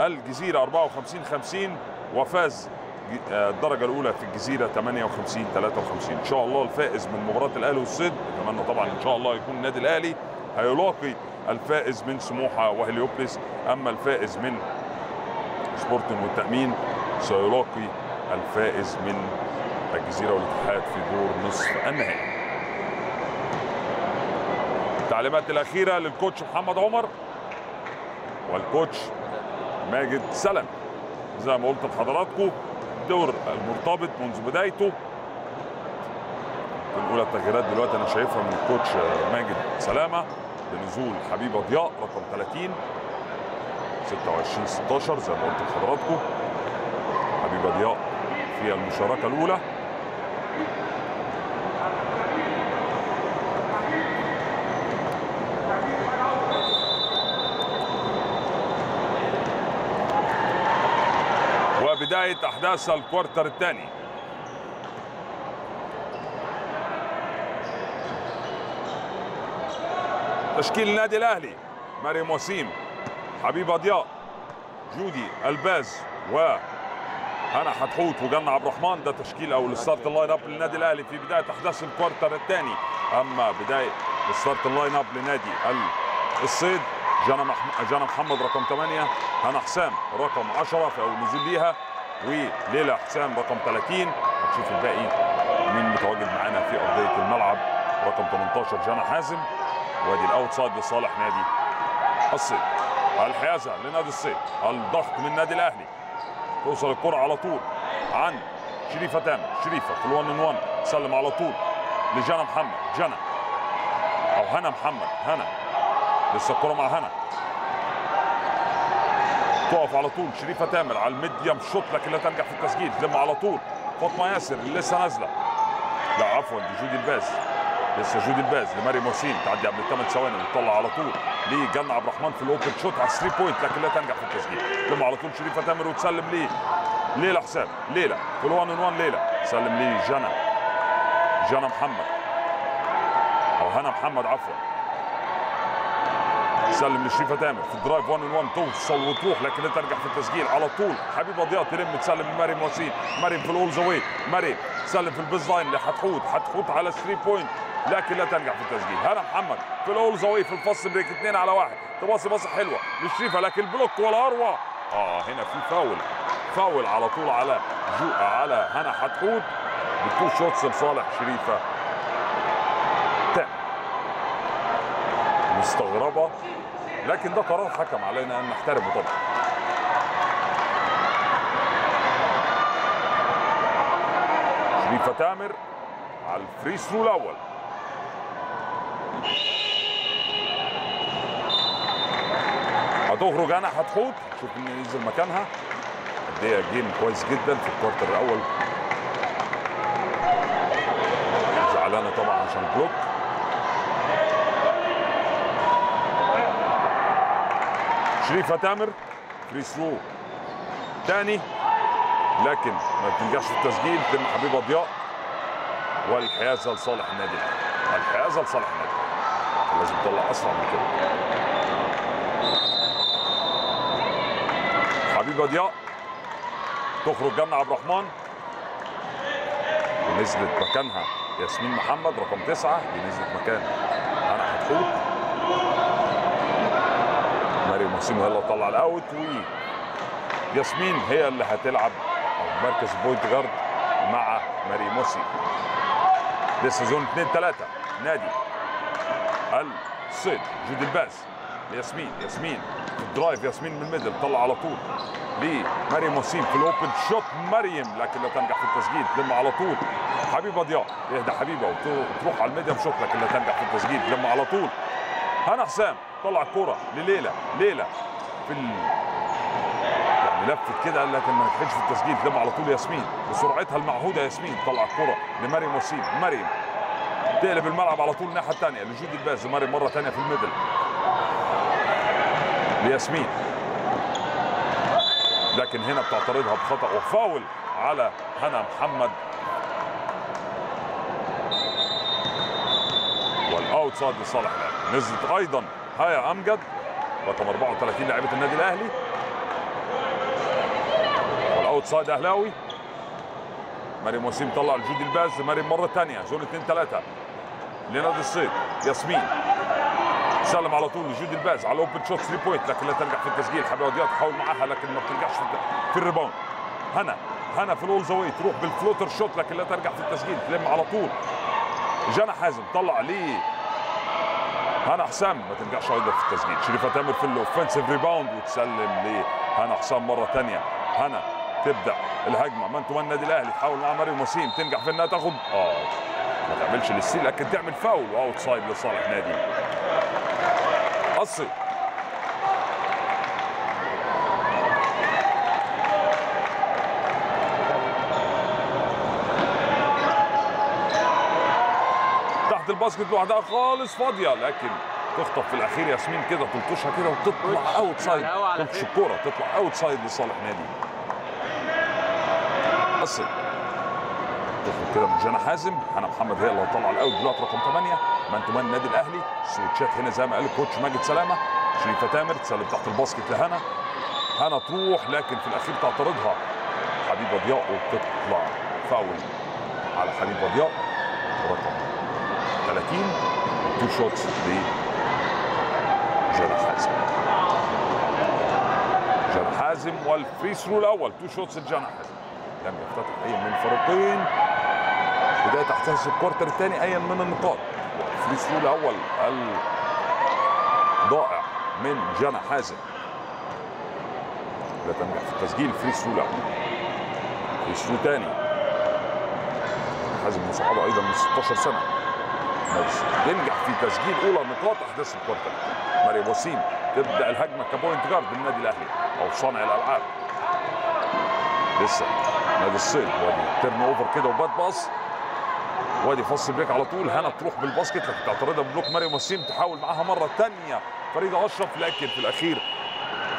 الجزيرة 54 50 وفاز آه، الدرجة الأولى في الجزيرة 58 53 إن شاء الله الفائز من مباراة الأهلي والصيد أتمنى طبعا إن شاء الله يكون النادي الأهلي هيلاقي الفائز من سموحة وهليوبلس. أما الفائز من سبورتنج والتأمين سيلاقي الفائز من الجزيرة والاتحاد في دور نصف النهائي. التعليمات الأخيرة للكوتش محمد عمر والكوتش ماجد سلم زي ما قلت لحضراتكم دور المرتبط منذ بدايته. من اولى التغييرات دلوقتي أنا شايفها من الكوتش ماجد سلامة بنزول حبيبه ضياء رقم 30 26 16 زي ما قلت لحضراتكم. حبيبه ضياء في المشاركة الأولى. أحداث الكوارتر الثاني تشكيل النادي الأهلي مريم وسيم حبيبه ضياء جودي ألباز و هنا حتحوت وجنى عبد الرحمن ده تشكيل أو ال start ال line up للنادي الأهلي في بداية أحداث ال quarter الثاني أما بداية ال start ال line up لنادي ال- الصيد. جنى محمد رقم 8 هنا حسام رقم 10 في أول نزول ليها وليلى حسام رقم 30 هنشوف الباقي مين متواجد معانا في أرضية الملعب. رقم 18 جنى حازم وادي ال outside لصالح نادي الصيد. الحيازة لنادي الصيد الضغط من نادي الأهلي. توصل الكرة على طول عند شريفة تامر شريفة في ال one on one سلم على طول لجنى محمد. جنى أو هنا محمد هنا. لسه الكرة مع هنا. تقف على طول شريفة تامر على ال medium shot لكن لا تنجح في التسجيل. تلم على طول. فاطمة ياسر اللي لسه نازلة. لا عفوا دي جودي الباز. لسه جودي الباز لمريم وسيم. تعدي قبل الثمان ثواني وتطلع على طول. لجنى عبد الرحمن في ال open shot على 3 point لكن لا تنجح في التسجيل. تلم على طول شريفة تامر وتسلم ليه ليلى حسام ليلى في ال one on one ليلى. سلم ليه جنى. جنى محمد. أو هنا محمد عفوا. سلم لشريفه تامر في ال drive 1 on 1 توصل وتروح لكن تنجح في التسجيل. على طول حبيبه ضياء تلم تسلم لمريم وسيم مريم في ال all the way مريم سلم في ال baseline. لحتحوت حتحوت على 3 point. لكن لا تنجح في التسجيل. هنا محمد في ال all the way في ال fast break 2 على واحد. تباصي باصه حلوة لشريفه لكن ال block ولا اروع آه هنا في foul. foul على طول على جو على هنا. حتحوت ب two shots لصالح شريفة. مستغربة. لكن ده قرار حكم علينا أن نحترمه طبعا. شريفة تامر على ال free throw الأول. هتخرج هنا حتحوت. شوف مين ينزل مكانها. اديها game كويس جدا في ال quarter الأول. زعلانة طبعا عشان block. شريفة تامر free throw تاني. لكن ما في التسجيل تم حبيبه ضياء والحيازه لصالح النادي. الاهلي الحيازه لصالح النادي. الأهلي. لازم تطلع أسرع من كده. حبيبه ضياء تخرج جنة عبد الرحمن. ونزلت مكانها ياسمين محمد رقم تسعة. دي نزلت مكان هنا حتحوت محسن هي هتطلع ال out وياسمين هي اللي هتلعب أو مركز point guard مع مريم وسيم. لسه zone 2 3 نادي. الصيد. جودي الباز ياسمين. ياسمين. في ال drive ياسمين من ال middle طلع على طول. لمريم وسيم في ال open shot مريم لكن لا تنجح في التسجيل. تلم على طول. حبيبه ضياء. يهدى حبيبه وتروح على ال medium shot لكن لا تنجح في التسجيل. تلم على طول. هنا حسام. طلع الكرة لليلى ليلى في ال... يعني لفت كده لكن ما نجحتش في التسجيل. تلم على طول ياسمين بسرعتها المعهودة ياسمين. طلع الكرة لمريم وسيم مريم تقلب الملعب على طول الناحية الثانية لجود الباز. مريم مرة ثانية في ال middle لياسمين. لكن هنا بتعترضها بخطأ وفاول على هنا محمد. وال outside لصالح نزلت أيضا هيا أمجد رقم 34 لاعبه النادي الأهلي. وال outside أهلاوي. مريم وسيم طلع لجودي الباز مريم مرة ثانية zone 2 3 لنادي الصيد ياسمين. سلم على طول لجودي الباز على open shot 3 point لكن لا تنجح في التسجيل. حبيبه ضياء تحاول معاها لكن ما بتنجحش في, ال rebound. هنا هنا في ال all the way تروح بال floater shot لكن لا تنجح في التسجيل. تلم على طول. جنى حازم طلع ليه هنا حسام ما تنجحش أيضا في التسجيل. شريفه تامر في ال offensive rebound وتسلم لهنا حسام مرة ثانية هنا تبدأ الهجمة من تمنى النادي الأهلي تحاول مع مريم وسيم تنجح في انها تاخد. آه ما تعملش ال steal لكن تعمل foul و outside لصالح نادي. الصيد تحت ال basket لوحدها خالص فاضية. لكن تخطف في الأخير ياسمين كده تلطشها كده وتطلع outside تلطش. الكورة تطلع outside لصالح نادي. الصيد تخرج كده من جانا حازم. هنا محمد هي اللي هتطلع ال out دلوقتي رقم 8 من تمان النادي الأهلي. سويتشات هنا زي ما قال ال coach ماجد سلامة. شريفة تامر تسلم تحت ال basket لهنا. هنا تروح لكن في الأخير تعترضها. حبيبه ضياء وبتطلع فاول على حبيبه ضياء رقم 30 two shots ل جانا حازم جانا حازم وال free throw الأول two shots لجانا حازم لم يفتتح اي من الفريقين بدايه تحتسب ال quarter الثاني ايا من النقاط. وال free throw الأول الضائع من جانا حازم لا تنجح في التسجيل free throw الأول free throw ثاني حازم مصعده أيضا من 16 سنة. بس ينجح في تسجيل أولى نقاط أحداث ال quarter مريم وسيم تبدأ الهجمة ك point guard للنادي الأهلي. أو صانع الألعاب. لسه نادي الصيد. وادي turnover كده و bad pass. وادي fast break على طول. هنا تروح بال basket لكن تعترضها block مريم وسيم تحاول معاها مرة ثانية فريده أشرف لكن في الأخير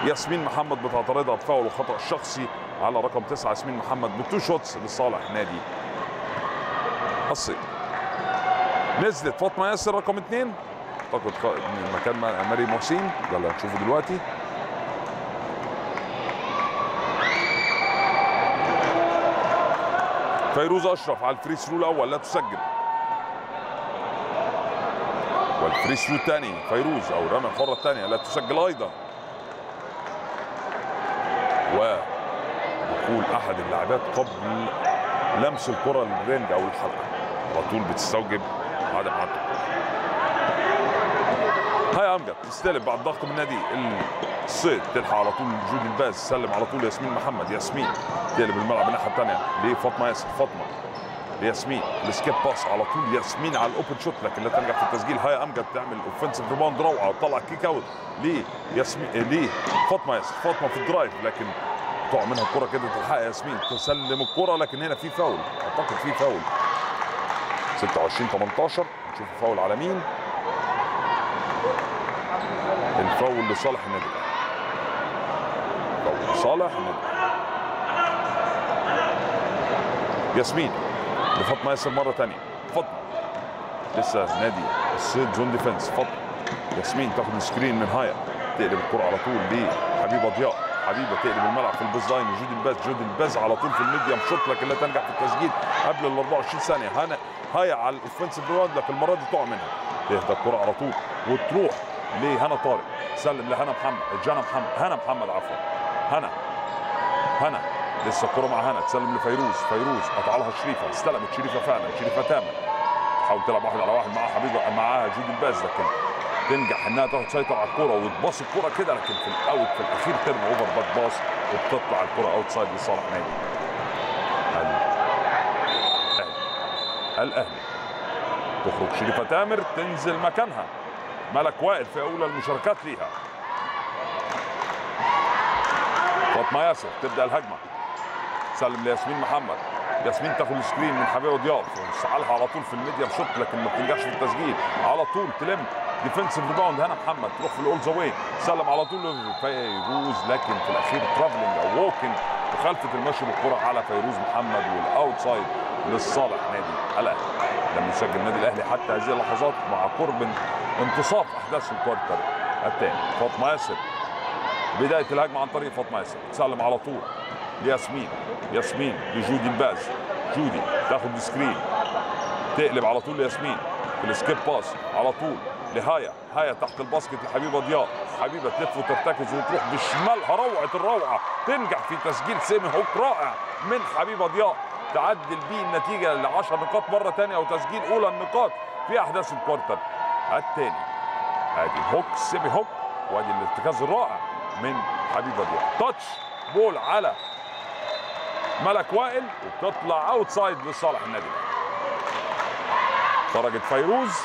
ياسمين محمد بتعترضها بفاول وخطأ شخصي على رقم تسعة. ياسمين محمد ب two shots لصالح نادي الصيد. نزلت. فاطمة ياسر رقم اثنين. اعتقد مكان مريم وسيم يلا نشوفه دلوقتي. فيروز أشرف على ال free throw الأول لا تسجل. وال free throw الثاني فيروز أو الرميه الحره الثانية لا تسجل أيضا. ودخول أحد اللاعبات قبل لمس الكرة لل ring أو الحلقة. على طول بتستوجب عدم عدم هايا امجد تستلم بعد ضغط من نادي الصيد تلحق على طول جودي الباز سلم على طول ياسمين محمد ياسمين تقلب الملعب الناحيه الثانية لفاطمة ياسر فاطمة لياسمين ال skip pass على طول ياسمين على ال open shot لكن لا تنجح في التسجيل. هايا امجد تعمل offensive rebound روعة وتطلع kick out لياسمين لفاطمه ياسر فاطمة في ال drive لكن تقع منها الكرة كده تلحق ياسمين تسلم الكرة لكن هنا في فاول أعتقد في فاول. 26 18 نشوف الفاول على مين. الفاول لصالح النادي الاهلي فاول لصالح النادي. ياسمين لفاطمه ياسر مرة ثانية فاطمه لسه نادي الصيد zone defense. فاطمه ياسمين تاخد ال screen من هايا تقلب الكرة على طول لحبيبه ضياء حبيبة تقلب الملعب في ال baseline جودي الباز جودي الباز على طول في ال medium shot لكن لا تنجح في التسجيل قبل ال 24 ثانية. هنا هايا على ال offensive rebound لكن المرة دي تقع منها. تهدى الكرة على طول وتروح لهنا طارق. سلم لهنا محمد جانا محمد هنا محمد عفوا. هنا هنا. لسه الكرة مع هنا. تسلم لفيروز. فيروز قطع لها شريفة. استلمت شريفة فعلا. شريفة تامر. تحاول تلعب واحد على واحد مع حبيبه معاها جودي الباز لكن تنجح إنها تاخد تسيطر على الكرة وتباص الكرة كده لكن في ال out في الأخير ترمي over back pass وبتطلع الكرة outside لصالح نادي الاهلي الأهلي. تخرج شريفة تامر تنزل مكانها. ملك وائل في أولى المشاركات ليها. فاطمة ياسر تبدأ الهجمة. سلم لياسمين محمد. ياسمين تاخد ال screen من حبيبه ضياء. وسعالها على طول في ال medium shot لكن ما بتنجحش في التسجيل. على طول تلم. defensive rebound هنا محمد. تروح في الأول ذا سلم على طول فيروز لكن في الأخير travelling أو walking مخالفه المشي بالكرة على فيروز محمد وال outside للصالح نادي الأهلي. لم يسجل النادي الأهلي حتى هذه اللحظات مع قرب انتصاف أحداث ال quarter الثاني. فاطمه ياسر بداية الهجمة عن طريق فاطمه ياسر تسلم على طول. لياسمين ياسمين. لجودي الباز جودي. تاخد screen تقلب على طول لياسمين. في ال skip pass. على طول. لهايا. هايا تحت ال basket لحبيبة ضياء. حبيبة تلف وترتكز وتروح بشمالها. روعة الروعة. تنجح في تسجيل semi hook رائع من حبيبة ضياء. تعدل بيه النتيجة ل 10 نقاط مرة ثانية وتسجيل أولى النقاط في أحداث ال quarter. الثاني ادي ال hook semi hook وادي الارتكاز الرائع من حبيبه ضياء touch ball على ملك وائل وبتطلع outside لصالح النادي. خرجت فيروز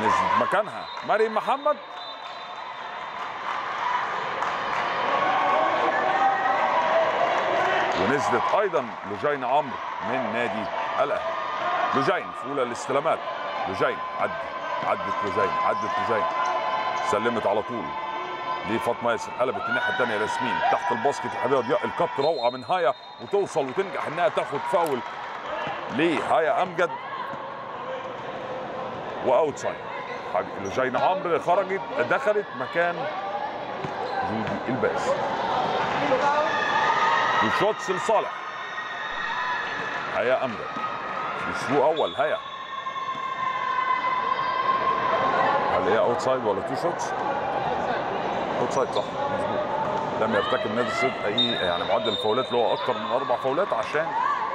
نزلت مكانها مريم محمد. ونزلت أيضا لجين عمرو من نادي الأهلي. لجين في اولى الاستلامات. لجين عدت عدت لجين عدت لجين. سلمت على طول لفاطمة ياسر. قلبت الناحية الثانية لياسمين. تحت ال basket لحبيبه ضياء. ال cut روعة من هايا وتوصل وتنجح إنها تاخد فاول لهايا أمجد. و outside. لجين عمرو خرجت دخلت مكان جودي الباز. و shots لصالح هايا امجد throw أول هايا. هل هي outside ولا two shots؟ outside صح مظبوط. لم يرتكب نادي الصيد أي يعني معدل الفاولات اللي هو أكتر من أربع فاولات عشان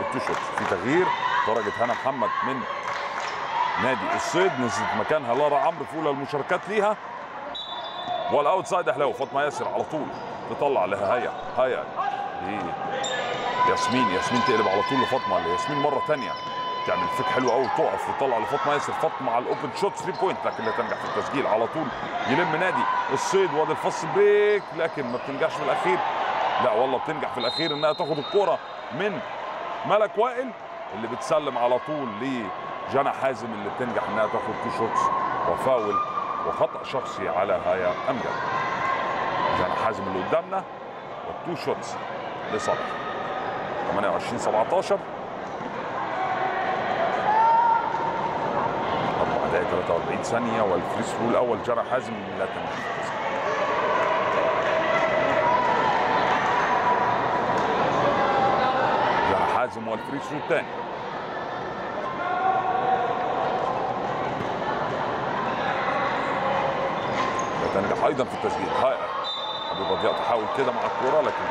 ال two shots. في تغيير خرجت هنا محمد من نادي الصيد نزلت مكانها لارا عمرو في اولى المشاركات ليها. وال outside أهلاوي فاطمة ياسر على طول تطلع لها هيا هيا. دي ياسمين ياسمين تقلب على طول لفاطمة ياسمين مرة ثانية تعمل fake حلو قوي تقف وتطلع لفاطمة ياسر. فاطمة على ال open shot 3 point لكن لا تنجح في التسجيل. على طول يلم نادي. الصيد وآدي ال fast break لكن ما بتنجحش في الأخير. لا والله بتنجح في الأخير إنها تاخد الكورة من ملك وائل اللي بتسلم على طول لجنى حازم اللي بتنجح إنها تاخد two shots وفاول وخطأ شخصي على هايا أمجد. جنى حازم اللي قدامنا وال two shots لصالح. 28 17 4 دقائق 43 ثانية وال free throw الأول. جنى حازم لا التسجيل. جنى حازم وال free throw الثاني تنجح أيضا في التسجيل. هاي. حبيبة ضياء تحاول كده مع الكورة لكن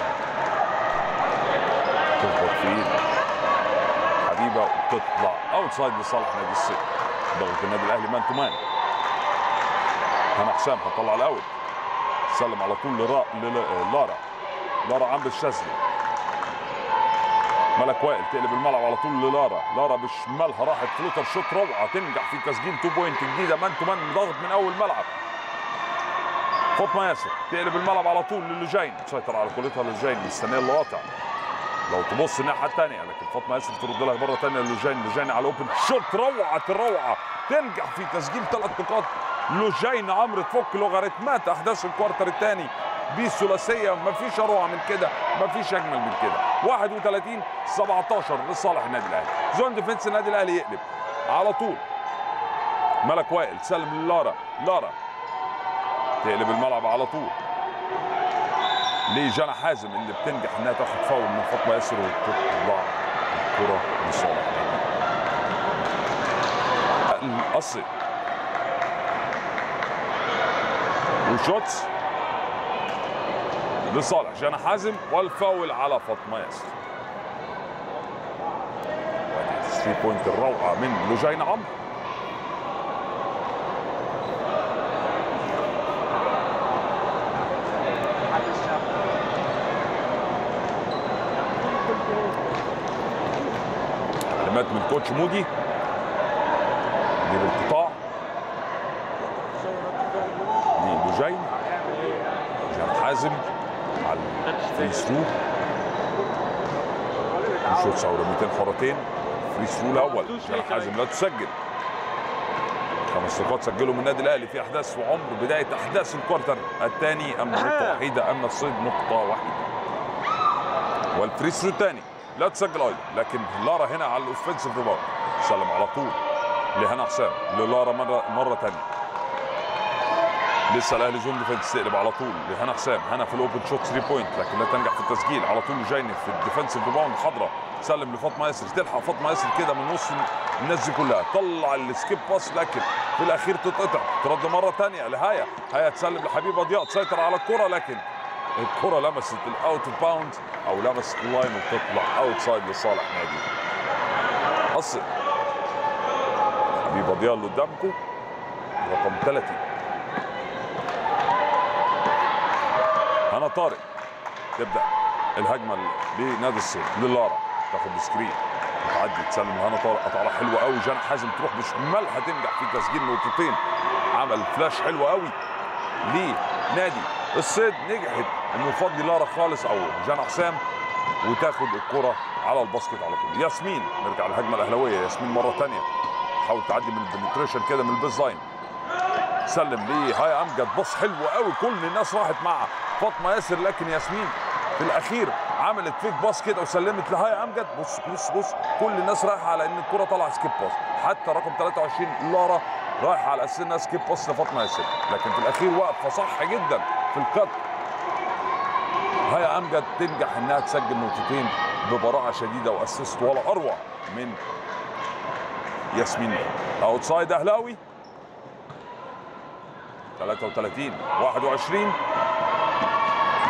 تخبط في ايد حبيبة وتطلع outside لصالح نادي الصيد ضغط النادي الأهلي man to man. هنا حسام هتطلع ال out سلم على طول لرا... لل- لارا. عمرو الشاذلي ملك وائل تقلب الملعب على طول للارا. لارا بشمالها راحت floater shot روعة. تنجح في تسجيل 2 point جديدة. man to man ضغط من أول ملعب. فاطمه ياسر. تقلب الملعب على طول للجين تسيطر على كورتها للجين مستنية اللقاطع لو تبص الناحية الثانية لكن فاطمة ياسر ترد لها مرة ثانية لجين لجين على ال open. shot روعة الروعه تنجح في تسجيل ثلاث نقاط. لجين عمرو تفك لوغاريتمات أحداث ال quarter الثاني بثلاثية. مفيش اروع من كده. مفيش أجمل من كده. 31 17 لصالح النادي الأهلي. zone defense النادي الأهلي يقلب. على طول. ملك وائل سلم للارا لارا. تقلب الملعب على طول. لجنى حازم اللي بتنجح إنها تاخد فاول من فاطمه ياسر وتطلع الكرة لصالح القصي وشوتس. لصالح جنى حازم والفاول على فاطمه ياسر 3 point الروعة من لجين عمرو. من coach مودي. مدير القطاع. للجين جنى حازم على ال free throw shots أو رميتين حرتين free throw الأول. جنى حازم لا تسجل. خمس نقاط سجلهم النادي الأهلي في أحداث وعمر بداية أحداث ال quarter. الثاني اما النقطه وحيده اما الصيد نقطة واحدة. وال free throw الثاني. لا تسجل أيضا لكن لارا هنا على ال offensive rebound سلم على طول لهنا حسام للارا مره مرة ثانية لسه الأهلي zone defense تقلب على طول لهنا حسام. هنا في ال open shot 3 point لكن لا تنجح في التسجيل. على طول جايني في ال defensive rebound حضره سلم لفاطمه ياسر تلحق فاطمه ياسر كده من وسط الناس دي كلها. طلع ال skip pass لكن في الأخير تتقطع. ترد مرة ثانية لهايا. هيا تسلم لحبيبه ضياء تسيطر على الكرة لكن الكرة لمست ال out of bound أو لمست ال line وتطلع outside لصالح نادي. الصيد حبيبه ضياء اللي قدامكم رقم 30 هنا طارق. تبدأ الهجمة لنادي الصيد للارا تاخد screen. تعدي تسلم لهنا طارق. قطعة حلوة قوي جانا حازم تروح بشمالها تنجح في تسجيل نقطتين. عمل فلاش حلو قوي لنادي الصيد نجحت إنه يفضي لارا خالص أو جانا حسام وتاخد الكرة على ال basket على طول. ياسمين نرجع للهجمه الأهلاوية. ياسمين مرة ثانية تحاول تعدي من ال penetration كده من ال base سلم ليه؟ هاي أمجد. pass حلو قوي. كل الناس راحت مع فاطمة ياسر لكن ياسمين في الأخير عملت fake pass كده وسلمت لهاي أمجد. بص بص بص. كل الناس رايحة على إن الكرة طالعة skip pass حتى رقم 23 لارا رايحة على أساس إنها skip pass لفاطمة ياسر. لكن في الأخير واقفة صح جدا في ال cut هاي أمجد تنجح إنها تسجل نقطتين ببراعة شديدة و assist ولا أروع من ياسمين. outside أهلاوي. 33 21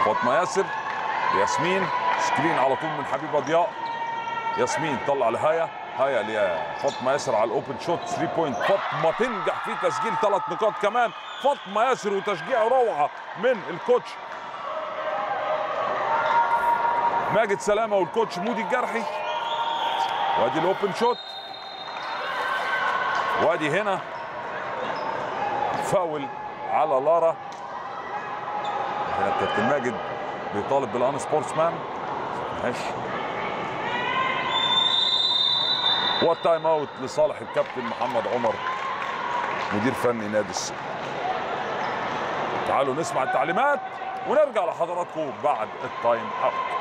فاطمه ياسر. ياسمين. screen على طول من حبيبه ضياء ياسمين طلع لهايا هايا لفاطمه ياسر على ال open shot. 3 point فاطمه تنجح في تسجيل ثلاث نقاط كمان. فاطمه ياسر وتشجيع روعة من ال coach. ماجد سلامة وال coach مودي الجرحي. وآدي ال open shot. وآدي هنا. فاول على لارا. هنا الكابتن ماجد بيطالب بال unsportsmanship. وال time out لصالح الكابتن محمد عمر مدير فني نادي الصيد تعالوا نسمع التعليمات ونرجع لحضراتكم بعد ال time out.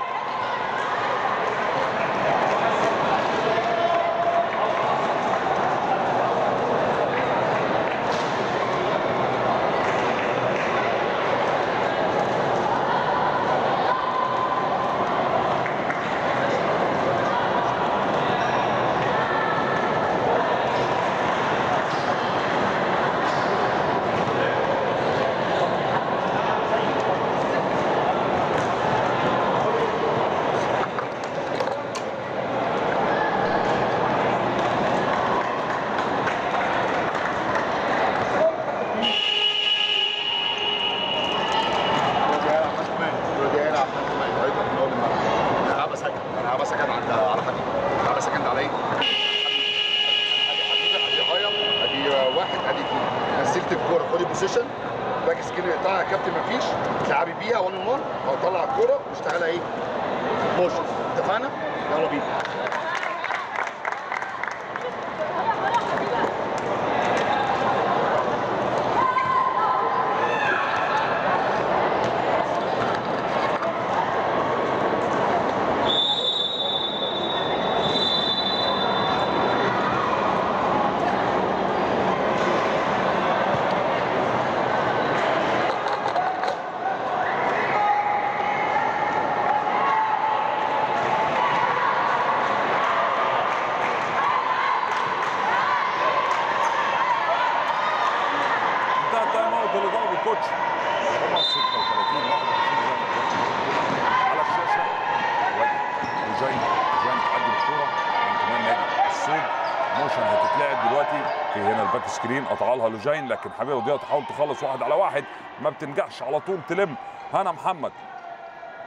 لوجين لكن حبيبه ضياء تحاول تخلص واحد على واحد. ما بتنجحش على طول تلم. هنا محمد.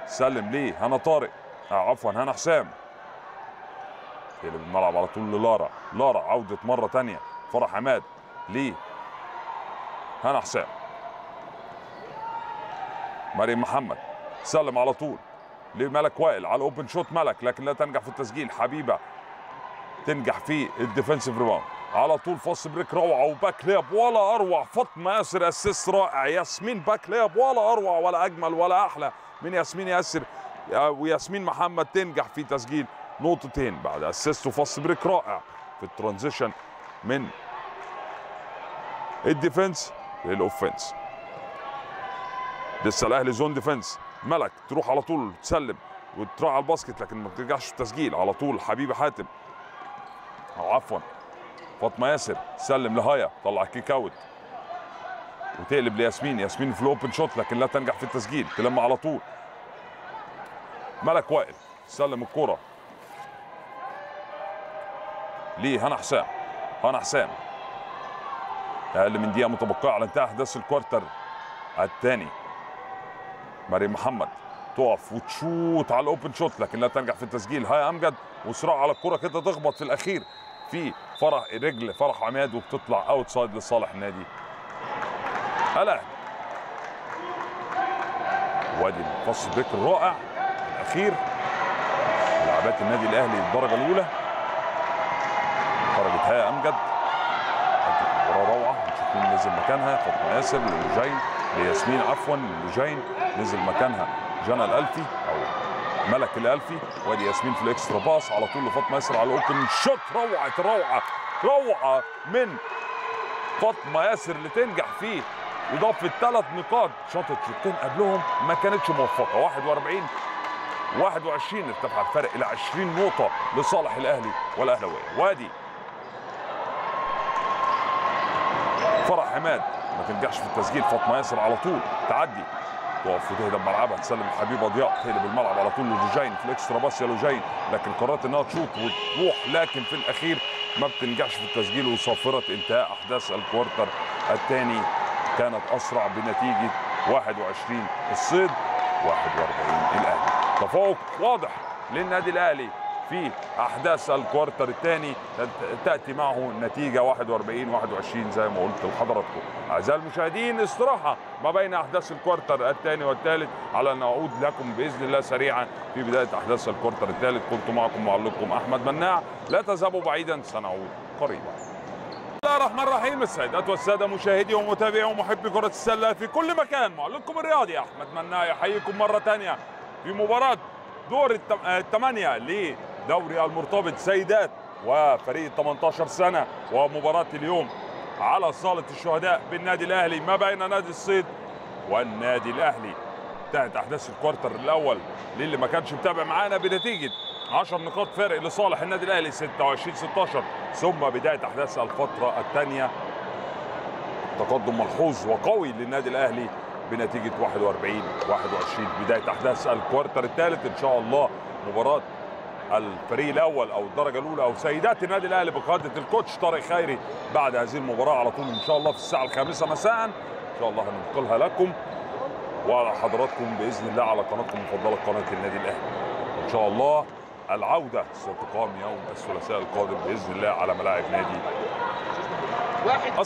سلم ليه؟ هنا طارق. آه عفوا هنا حسام. تقلب الملعب على طول للارا. لارا عودة مرة تانية. فرح عماد. ليه؟ هنا حسام. مريم محمد. سلم على طول. لملك وائل. على open shot ملك لكن لا تنجح في التسجيل. حبيبة تنجح في ال defensive rebound. على طول fast break روعة و back layup ولا أروع. فاطمة ياسر assist رائع. ياسمين back layup ولا أروع ولا أجمل ولا أحلى من ياسمين ياسر. وياسمين محمد تنجح في تسجيل نقطتين بعد assist و fast break رائع في ال transition من ال defense لل offense. لسه الأهلي zone defense. ملك تروح على طول تسلم وتروح على ال basket لكن ما بترجعش التسجيل. على طول حبيبة حاتم. أو عفوا. فاطمة ياسر سلم لهايا طلع kick out. وتقلب لياسمين ياسمين في ال open shot لكن لا تنجح في التسجيل تلم على طول. ملك وائل سلم الكرة. لهنا حسام. هنا حسام. أقل من دقيقة متبقية على انتهاء أحداث ال quarter. الثاني مريم محمد. تقف وتشوت على ال open shot لكن لا تنجح في التسجيل. هاي أمجد وصراع على الكرة كده تخبط في الأخير. في فرح رجل فرح عماد وبتطلع out side لصالح النادي. الاهلي وادي ال fast break الرائع الأخير. لاعبات النادي الأهلي الدرجة الأولى. خرجت هاي أمجد. مباراه روعة. هنشوف مين نزل مكانها. فاطمه ياسر للوجين لياسمين عفوا للوجين نزل مكانها جنى الألفي أو ملك الألفي وادي ياسمين في ال extra pass على طول لفاطمه ياسر على ال open. shot روعة روعة روعة من فاطمه ياسر اللي تنجح فيه. إضافة ثلاث نقاط. شاطت شوطين قبلهم ما كانتش موفقة. 41 21 ارتفع الفرق إلى 20 نقطة لصالح الأهلي والأهلاوية. وادي فرح عماد ما تنجحش في التسجيل. فاطمه ياسر على طول. تعدي. تقف وتهدى بملعبها تسلم لحبيبه ضياء تقلب الملعب على طول. للوجين في ال extra pass يا لوجين لكن قررت انها تشوط وتروح لكن في الأخير ما بتنجحش في التسجيل وصافرة إنتهاء أحداث ال quarter الثاني. كانت أسرع بنتيجة 21 الصيد 41 الأهلي. تفوق واضح للنادي الأهلي. في أحداث ال quarter الثاني تأتي معه نتيجة 41 21 زي ما قلت لحضراتكم. أعزائي المشاهدين استراحة ما بين أحداث ال quarter الثاني والثالث على أن أعود لكم بإذن الله سريعا في بداية أحداث ال quarter الثالث. كنت معكم معلقكم أحمد مناع. لا تذهبوا بعيدا سنعود قريبا. الله الرحمن الرحيم. السيدات والسادة مشاهدي ومتابعي ومحبي كرة السلة في كل مكان معلقكم الرياضي أحمد مناع يحييكم مرة ثانية في مباراة دور التم- لدوري المرتبط سيدات وفريق 18 سنة ومباراة اليوم على صالة الشهداء بالنادي الأهلي. ما بين نادي الصيد والنادي الأهلي. انتهت أحداث الكوارتر الأول للي ما كانش متابع معانا بنتيجة 10 نقاط فارق لصالح النادي الأهلي 26 16 ثم بداية أحداث الفترة الثانية. تقدم ملحوظ وقوي للنادي الأهلي بنتيجة 41 21 بداية أحداث الكوارتر الثالث إن شاء الله مباراة الفريق الأول أو الدرجة الأولى أو سيدات النادي الأهلي بقياده الكوتش طارق خيري بعد هذه المباراة على طول إن شاء الله في الساعة الخامسة مساء. إن شاء الله هننقلها لكم وعلى حضراتكم بإذن الله على قناتكم المفضلة قناة النادي الأهلي. إن شاء الله العودة ستقام يوم الثلاثاء القادم بإذن الله على ملاعب نادي ياخد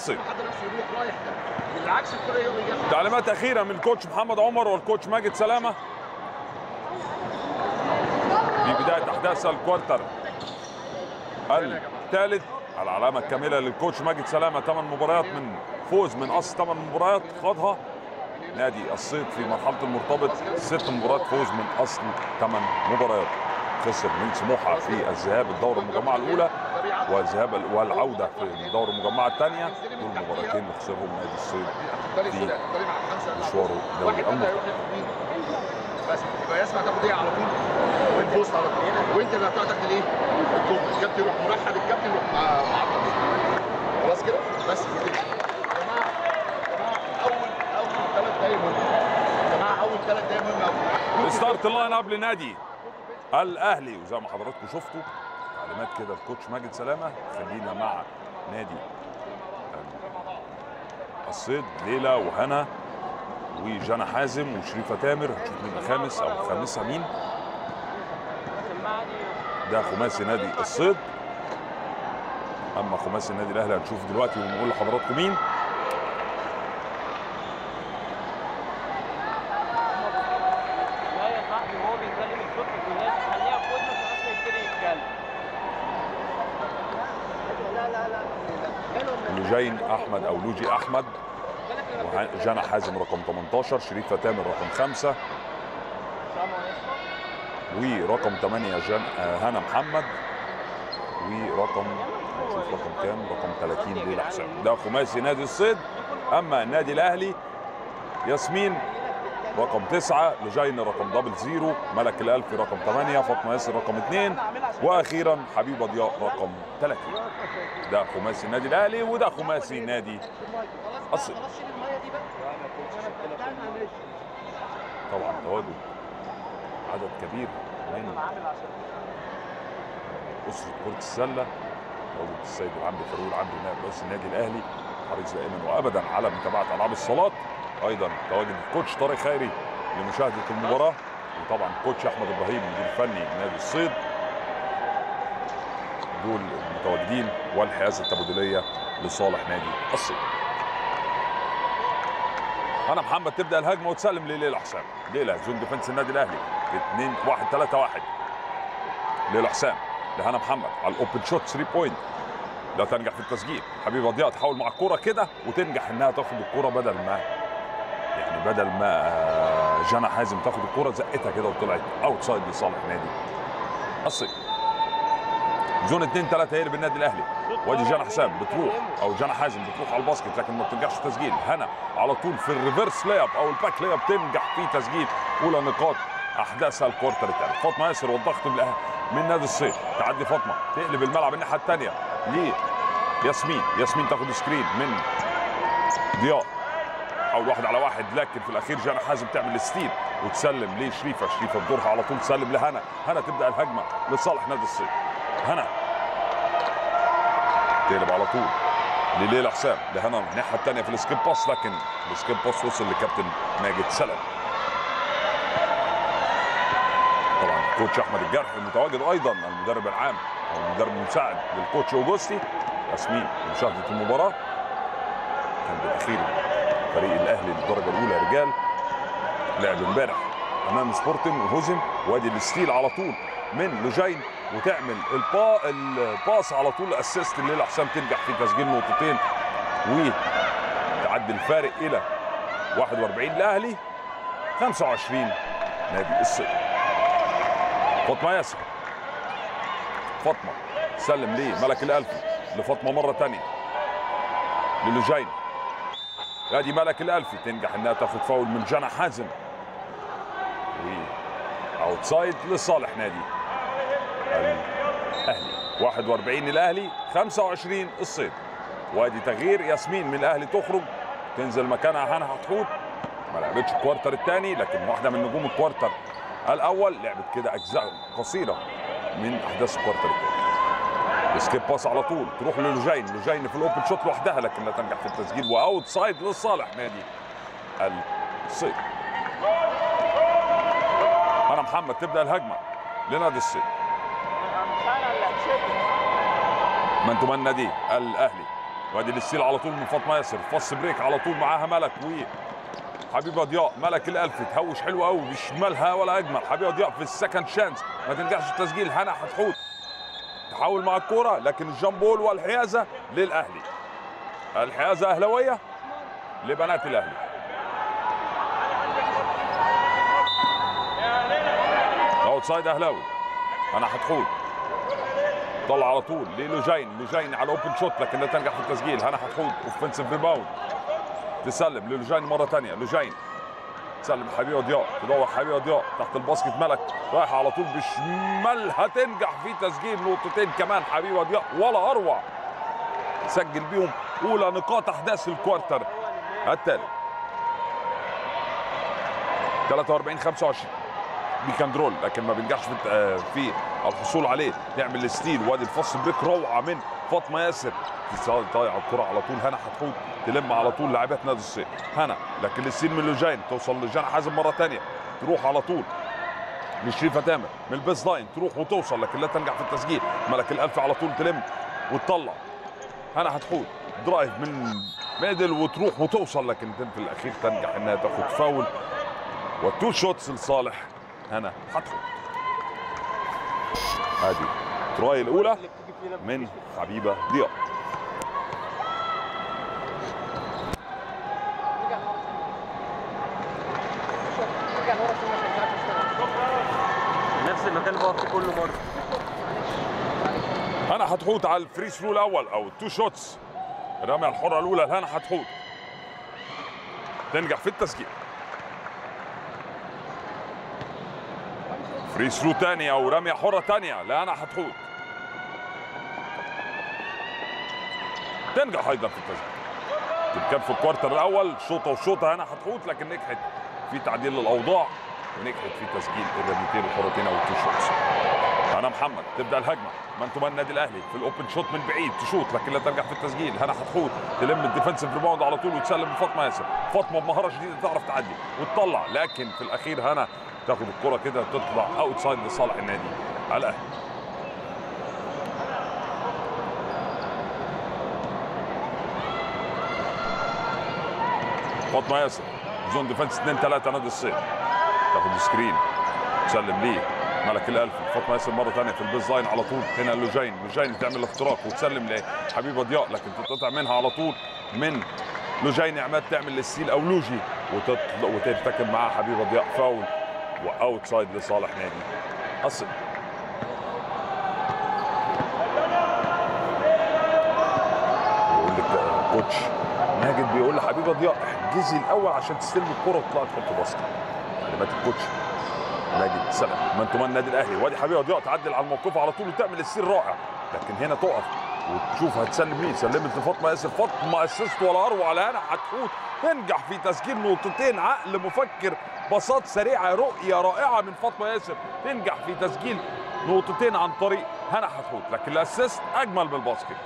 تعليمات أخيرة من الكوتش محمد عمر والكوتش ماجد سلامة. في بداية أحداث الكوارتر. الثالث العلامة الكاملة للكوتش ماجد سلامة ثمان مباريات من فوز من أصل ثمان مباريات خاضها. نادي الصيد في مرحلة المرتبط ست مباريات فوز من أصل ثمان مباريات. خسر من سموحة في الذهاب الدوره المجمعه الأولى والذهاب والعودة في الدوره المجمعه الثانية. دول مباراتين اللي خسرهم نادي الصيد في مشواره دوري المرتبط بس يبقى ياسمع تاخد على طول. والبوست على طول وانت اللي هتقعد تاخد إيه؟ الكوب الكابتن يروح مرحب الكابتن يروح مع- معطل خلاص كده؟ بس كده. يا جماعة يا جماعة اول أول ثلاث دقايق مهمه يا جماعة أول ثلاث دقايق مهمه قوي ستارت اللاين اب لنادي الأهلي. وزي ما حضراتكم شفتوا تعليمات كده الكوتش ماجد سلامة. خلينا مع نادي الصيد ليلى وهنا وجانا حازم وشريفة تامر. هنشوف مين الخامس أو الخامسة مين ده خماسي نادي الصيد. أما خماسي النادي الأهلي هنشوف دلوقتي ونقول لحضراتكم مين؟ لجين أحمد أو لوجي أحمد. وجنى حازم رقم 18 شريفه تامر رقم 5 ورقم 8 جن... آه، هنا محمد. ورقم نشوف رقم كام؟ رقم 30 ليلى حسام ده خماسي نادي الصيد. أما النادي الأهلي ياسمين رقم تسعة. لجين رقم double zero. ملك الألفي رقم ثمانية فاطمة ياسر رقم اثنين وأخيرا حبيبة ضياء رقم 30 ده خماسي النادي الأهلي وده خماسي نادي الصيد. طبعا تواجد. عدد كبير من أسرة كرة السلة. تواجد السيد العمري فاروق العمري نائب رئيس النادي الأهلي حريص دائما وأبدا على متابعة ألعاب الصالات. أيضا تواجد الكوتش طارق خيري لمشاهدة المباراة. وطبعا ال coach أحمد إبراهيم المدير الفني نادي الصيد. دول المتواجدين والحيازه التبادلية لصالح نادي الصيد. هنا محمد تبدأ الهجمة وتسلم لليلى حسام ليلى zone defense النادي الأهلي. 2 1 3 1 ليلى حسام لهنا محمد على ال open shot 3 point لا تنجح في التسجيل. حبيبه ضياء تحاول مع الكوره كده وتنجح إنها تاخد الكوره بدل ما يعني بدل ما جنى حازم تاخد الكوره زقتها كده وطلعت out side لصالح نادي الصيد zone 2 3 هي اللي بالنادي الأهلي. وادي جنى حسام بتروح أو جنى حازم بتروح على ال basket لكن ما بتنجحش تسجيل هنا على طول في ال reverse layup أو ال back layup تنجح في تسجيل. أولى نقاط احداثها ال quarter الثالث فاطمة ياسر والضغط من نادي الصيد تعدي فاطمة. تقلب الملعب الناحية الثانية لياسمين ياسمين. تاخد screen من ضياء حاول واحد على واحد لكن في الأخير جنى حازم تعمل steal وتسلم لشريفة. شريفة بدورها على طول تسلم لهنا. هنا تبدأ الهجمة لصالح نادي الصيد هنا. تقلب على طول لليلى حسام. لهنا الناحية الثانية في ال skip pass لكن ال skip pass وصل لكابتن ماجد سلام. ال coach أحمد الجرح المتواجد أيضا المدرب العام أو المدرب المساعد لل coach اوجوستي ياسمين مشاهدة المباراة. كان بالأخير فريق الأهلي للدرجة الأولى رجال. لعب امبارح أمام سبورتنج وهزم وادي ال steal على طول من لوجين وتعمل ال pa- ال pass على طول assist ليلى حسام تنجح في تسجيل نقطتين وتعدي الفارق إلى 41 الاهلي 25 نادي الصيد فاطمة ياسر. فاطمة سلم ليه ملك الالفي لفاطمة مرة ثانية للوجين ادي ملك الالفي تنجح إنها تاخد فاول من جنى حازم. outside لصالح نادي الأهلي. 41 الاهلي 25 الصيد. وادي تغيير ياسمين من الأهلي تخرج. تنزل مكانها هنا حتحوت ما لعبتش ال quarter الثاني لكن واحدة من نجوم ال quarter. الأول لعبت كده أجزاء قصيرة من أحداث ال quarter الثاني skip pass على طول تروح للوجين لوجين في ال open shot لوحدها لكن لا تنجح في التسجيل و outside لصالح نادي الصيد هنا محمد تبدأ الهجمة لنادي الصيد man to man النادي الأهلي. وادي ال steal على طول من فاطمة ياسر. fast break على طول معاها ملك و حبيبه ضياء ملك الالفي تهوش حلو قوي بشمالها ولا أجمل. حبيبه ضياء في ال second chance. ما تنجحش التسجيل هنا هتحوت تحاول مع الكورة لكن ال jump ball والحيازة للأهلي. الحيازة أهلاوية لبنات الأهلي. outside أهلاوي. هنا هتحوت طلع على طول للوجين لوجين على open shot لكن لا تنجح في التسجيل. هنا هتحوت offensive rebound تسلم للوجين مرة ثانية لوجين تسلم حبيبه ضياء تدور حبيبه ضياء تحت ال basket ملك. رايح على طول بشمالها تنجح في تسجيل نقطتين كمان حبيبه ضياء ولا أروع. سجل بيهم أولى نقاط أحداث ال quarter الثالث 43 25 pick and roll لكن ما بينجحش في آه، في الحصول عليه. تعمل ال steal وادي ال fast break روعة من فاطمة ياسر. تضيع الكرة على طول. هنا هتحوت تلم على طول لاعبات نادي الصيد هنا لكن ال steal من لوجين توصل لجنى حازم مرة ثانية تروح على طول لشريفه تامر من ال baseline. تروح وتوصل لكن لا تنجح في التسجيل. ملك الالفي على طول تلم وتطلع. هنا هتحوت drive من middle وتروح وتوصل لكن في الأخير تنجح إنها تاخد فاول. وال two shots لصالح. هنا. هتحوت ادي تراي الأولى من حبيبة ضياء نفس المكان اللي فيه كل مره هنا هتحوت على ال free throw الأول أو ال two shots الرميه الحرة الأولى لهنا هتحوت. تنجح في التسجيل. free throw تاني أو رميه حره تانيه لهنا حتحوت تنجح أيضا في التسجيل. كان في ال quarter الأول شوطة وشوطة هنا حتحوت لكن نجحت في تعديل الأوضاع ونجحت في تسجيل الرميتين الحرتين أو ال two shots هنا محمد تبدأ الهجمة. man to man النادي الأهلي في ال open shot من بعيد تشوط لكن لا تنجح في التسجيل. هنا هتحوت تلم ال defensive rebound على طول وتسلم لفاطمه ياسر فاطمه بمهاره شديده تعرف تعدي وتطلع. لكن في الأخير هنا تاخد الكرة كده تطلع outside لصالح النادي. الأهلي. فاطمه ياسر. zone defense 2 3 نادي الصيد تاخد screen تسلم ليه. ملك الالفي. فاطمه ياسر مرة ثانية في ال baseline على طول. هنا لوجين لوجين تعمل الاختراق وتسلم لحبيبة ضياء لكن تتقطع منها على طول من لوجين عماد تعمل ال steal لوجين وترتكب معاه حبيبة ضياء. فاول. و outside لصالح نادي. الصيد بيقول لك coach ماجد بيقول لحبيبه ضياء احجزي الأول عشان تستلمي الكرة وتطلعي تحط basket. تعليمات ال coach. ماجد سلام. man to man النادي الأهلي. وادي حبيبه ضياء تعدل على الموقف على طول وتعمل ال steal رائع. لكن هنا تقف وتشوف هتسلم مين. سلمت لفاطمة ياسر. فاطمة assist ولا أروع. على هنا هتحوت. تنجح في تسجيل نقطتين. عقل مفكر باصات سريعة رؤية رائعة من فاطمة ياسر تنجح في تسجيل نقطتين عن طريق هنا هتحوت لكن ال assist أجمل من ال basket.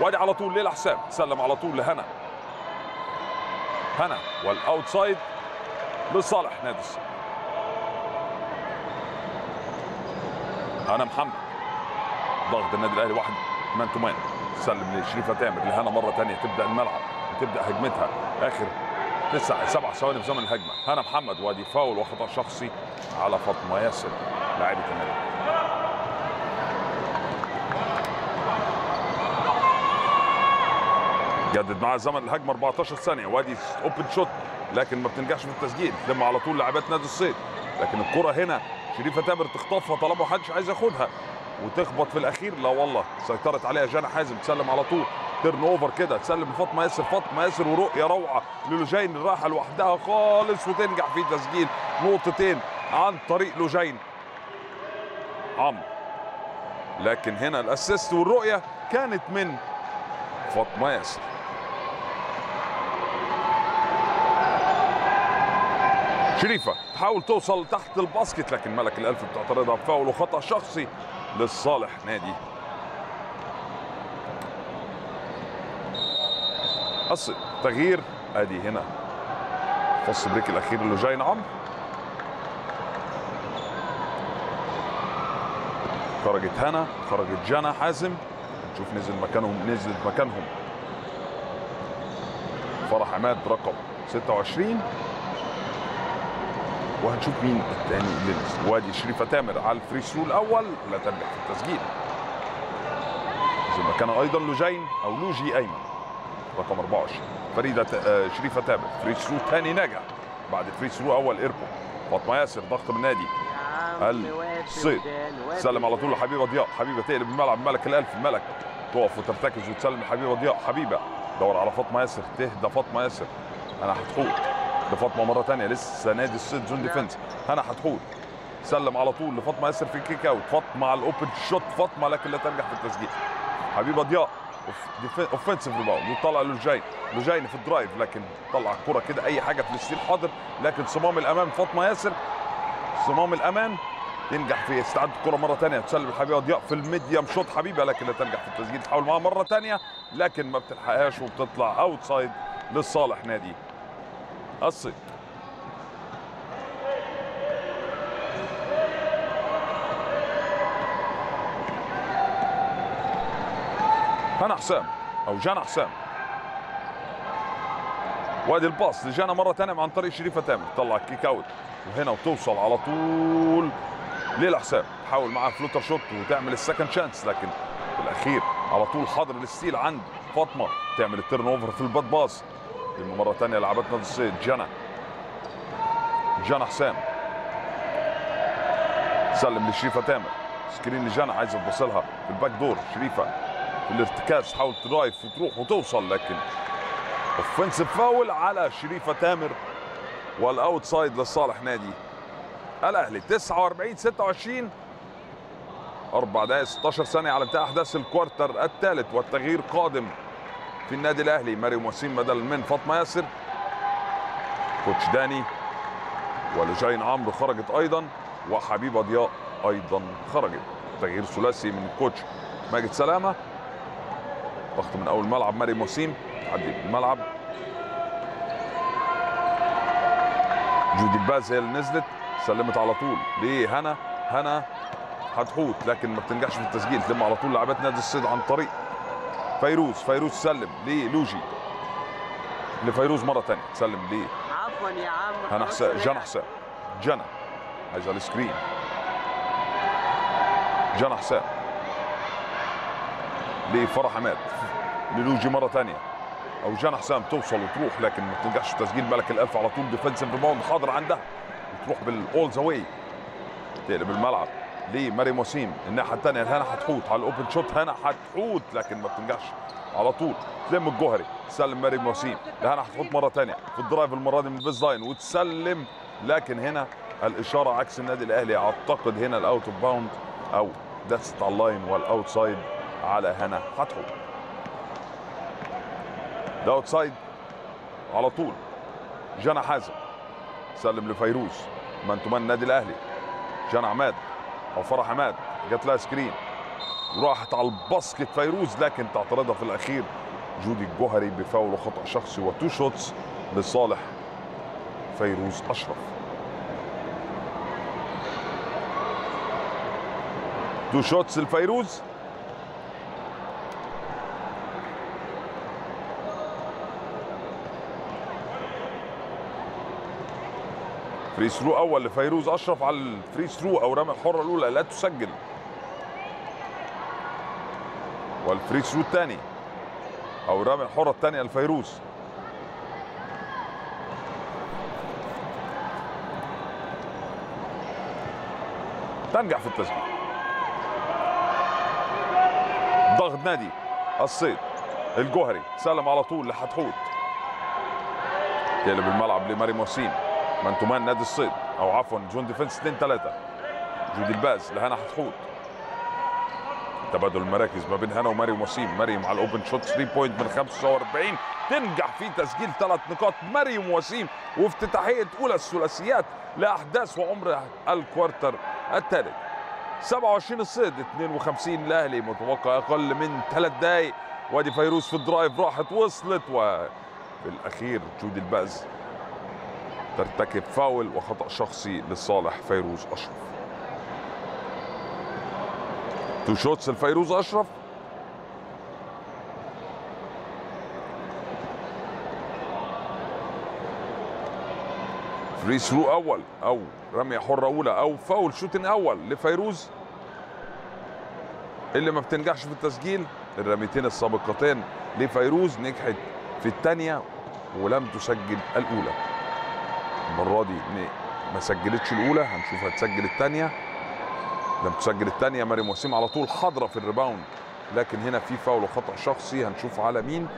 وادي على طول ليلى حسام. سلم على طول لهنا. هنا وال outside لصالح نادي الصيد هنا محمد. ضغط النادي الأهلي واحد man to man سلم لشريفة تامر. لهنا مرة ثانية تبدأ الملعب وتبدا هجمتها. آخر تسع سبع ثواني في زمن الهجمة. هنا محمد وادي فاول وخطأ شخصي على فاطمه ياسر لاعبه النادي جدد مع زمن الهجمة 14 ثانية. وادي open shot لكن ما بتنجحش في التسجيل. تلم على طول لاعبات نادي الصيد. لكن الكرة هنا شريفة تامر تخطفها طالما محدش عايز ياخدها. وتخبط في الأخير لا والله سيطرت عليها جنى حازم. تسلم على طول. turnover كده. تسلم لفاطمه ياسر فاطمه ياسر ورؤية روعة للوجين. رايحه لوحدها خالص وتنجح في تسجيل نقطتين عن طريق لوجين. عمرو لكن هنا ال assist والرؤية كانت من فاطمه ياسر شريفة تحاول توصل تحت ال basket لكن ملك الالفي بتعترضها بفاول وخطا شخصي لصالح نادي. الصيد تغيير. أدي هنا fast break الأخير اللي جاي. عمرو خرجت هنا خرجت جانا حازم. نشوف نزل مكانهم نزلت مكانهم. فرح عماد رقم 26 وهنشوف مين الثاني اللي نزل وادي شريفة تامر. على ال free throw الأول لا تنجح في التسجيل. نزل مكانها أيضا لوجين أو لوجي أيمن. رقم 24 فريدة آه، شريفة تامر free throw ثاني نجح بعد ال free throw أول air ball. فاطمة ياسر ضغط من نادي. الصيد سلم على طول لحبيبه ضياء. حبيبة تقلب الملعب. ملك الألفي ملك تقف وترتكز وتسلم لحبيبه ضياء. حبيبة دور على فاطمة ياسر. تهدى فاطمة ياسر. هنا حتحوت لفاطمة مرة ثانية لسه نادي الصيد zone defense. هنا حتحوت سلم على طول لفاطمة ياسر في kick out. فاطمة على ال open shot. فاطمة لكن لا تنجح في التسجيل. حبيبة ضياء. offensive rebound وطلع لوجين لوجين في ال drive لكن طلع الكره كده أي حاجة في ال steal حاضر. لكن صمام الامان فاطمة ياسر. صمام الامان تنجح في استعادة الكرة مرة ثانية تسلم لحبيبه ضياء في ال medium shot حبيبه لكن لا تنجح في التسجيل. تحاول معاها مرة ثانية لكن ما بتلحقهاش وبتطلع out side لصالح نادي الصيد هنا حسام أو جانا حسام. وادي ال pass لجانا مرة ثانية عن طريق شريفة تامر. طلع kick out وهنا وتوصل على طول ليلى حسام. تحاول معاها floater shot وتعمل ال second chance لكن في الأخير على طول حاضر ال steal عند فاطمة. تعمل ال turn over في ال bad pass مرة ثانية لعبت نادي الصيد جانا. جانا حسام. سلم لشريفة تامر. screen لجانا عايزة تبصلها في ال back door شريفة في الارتكاز تحاول drive وتروح وتوصل لكن offensive foul على شريفة تامر وال out side لصالح نادي الأهلي. 49 26 أربع دقائق 16 ثانية على انتهاء أحداث ال quarter الثالث والتغيير قادم في النادي الأهلي. مريم وسيم بدل من فاطمة ياسر coach داني ولجين عمرو خرجت أيضا وحبيبه ضياء أيضا خرجت. تغيير ثلاثي من ال coach ماجد سلامة. ضغط من أول ملعب مريم وسيم تعدي الملعب جودي الباز هي اللي نزلت سلمت على طول. لهنا هنا حتحوت لكن ما بتنجحش في التسجيل. تلم على طول لاعبات نادي الصيد عن طريق فيروز. فيروز سلم للوجي لفيروز مرة ثانية تسلم ليه؟ عفوا يا عم. هنا حسام. جنى حسام جنى عايزه ال screen. جنى حسام لفرح عماد للوجي مرة ثانية. أو جنى حسام توصل وتروح لكن ما بتنجحش في تسجيل ملك الألفي على طول. defensive rebound حاضر عندها وتروح بال all the way تقلب الملعب لمريم وسيم الناحية الثانية هنا حتحوت على ال open shot هنا حتحوت لكن ما بتنجحش على طول. تلم الجوهري. تسلم مريم وسيم لهنا حتحوت مرة ثانية. في ال drive المرة دي من ال base line وتسلم. لكن هنا الإشارة عكس النادي الأهلي. أعتقد هنا ال out of bound أو دست على ال line وال out side على هنا. حتحوت ده out side على طول. جنى حازم. سلم لفيروز. man to man النادي الأهلي. جنى عماد. أو فرح عماد. جات لها screen. وراحت على ال basket فيروز لكن تعترضها في الأخير. جودي الجوهري بفاول وخطأ شخصي و two shots لصالح فيروز أشرف. two shots لفيروز. free throw أول لفيروز أشرف على الفري ثرو أو رمي الحرة الأولى. لا تسجل. وال free throw الثاني أو رمي الحرة الثانية لفيروز. تنجح في التسجيل. ضغط نادي الصيد الجوهري سلم على طول لحتحوت. تقلب الملعب لمريم وسيم man to man نادي الصيد أو عفوا zone defense 2 3 جودي الباز لهنا حتحوت تبادل المراكز ما بين هنا ومريم وسيم مريم على ال open shot 3 point من 45 تنجح في تسجيل ثلاث نقاط مريم وسيم وافتتاحيه أولى الثلاثيات لأحداث وعمر ال quarter الثالث. 27 الصيد 52 الأهلي. متوقع أقل من ثلاث دقائق وادي فيروز في ال drive راحت وصلت. وفي الأخير جودي الباز ترتكب فاول وخطأ شخصي لصالح فيروز أشرف. two shots لفيروز اشرف free throw أول أو رمية حرة أولى أو foul shooting أول لفيروز. اللي ما بتنجحش في التسجيل الرميتين السابقتين لفيروز نجحت في الثانية ولم تسجل الأولى. المرة دي. ما سجلتش الأولى هنشوف هتسجل الثانية لم تسجل الثانية مريم وسيم على طول حاضرة في ال rebound. لكن هنا في فاول وخطأ شخصي هنشوف على مين.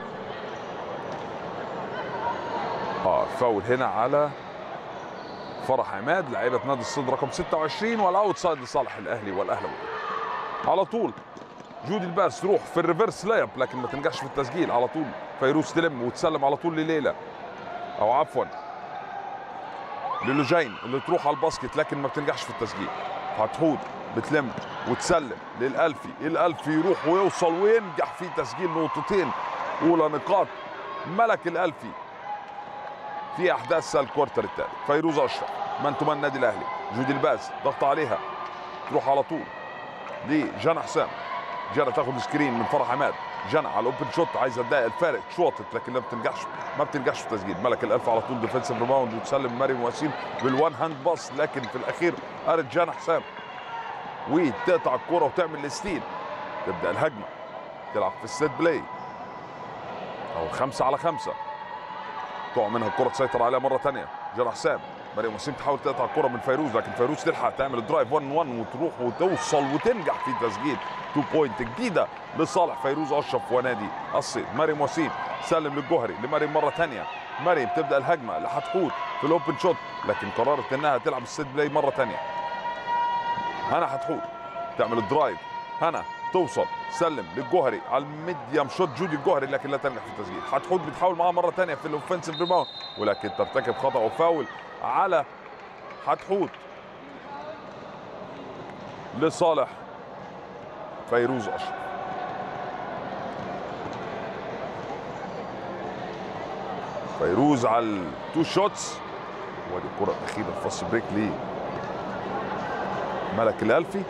آه فاول هنا على فرح عماد لعيبة نادي الصيد رقم 26 وال out side لصالح الأهلي والاهلاوي على طول. جودي الباز تروح في ال reverse layup لكن ما تنجحش في التسجيل. على طول. فيروز تلم وتسلم على طول لليلى. أو عفوا. للوجين اللي تروح على ال basket لكن ما بتنجحش في التسجيل. حتحوت بتلم وتسلم للألفي الألفي يروح ويوصل وينجح في تسجيل نقطتين. أولى نقاط ملك الألفي في أحداث ال quarter الثالث فيروز أشرف من تمن النادي الأهلي؟ جودي الباز ضغط عليها تروح على طول لجنى حسام. جنى تاخد screen من فرح عماد. جنى على ال open shot عايزه تضيق الفارق شوطت لكن ما بتنجحش. ما بتنجحش في التسجيل ملك الألفي على طول defensive rebound وتسلم مريم وسيم بال one hand pass لكن في الأخير قالت جنى حسام وتقطع الكرة وتعمل ال steal. تبدأ الهجمة. تلعب في ال set play. أو خمسة على خمسة. تقع منها الكرة تسيطر عليها مرة تانية. جنى حسام مريم وسيم تحاول تقطع الكرة من فيروز لكن فيروز تلحق تعمل ال drive 1 1 وتروح وتوصل وتنجح في تسجيل 2 point جديدة لصالح فيروز أشرف ونادي الصيد مريم وسيم سلم للجوهري لمريم مرة ثانية مريم تبدا الهجمة لحتحوت في ال open shot لكن قررت إنها تلعب ال set play مرة ثانية هنا حتحوت تعمل ال drive هنا توصل. سلم للجوهري على ال medium shot جودي الجوهري لكن لا تنجح في التسجيل. حتحوت بتحاول معاها مرة ثانية في ال offensive rebound ولكن ترتكب خطأ وفاول. على حتحوت لصالح فيروز أشرف. فيروز على ال two shots. وادي الكرة الأخيرة ال fast break ليه ملك الألفي.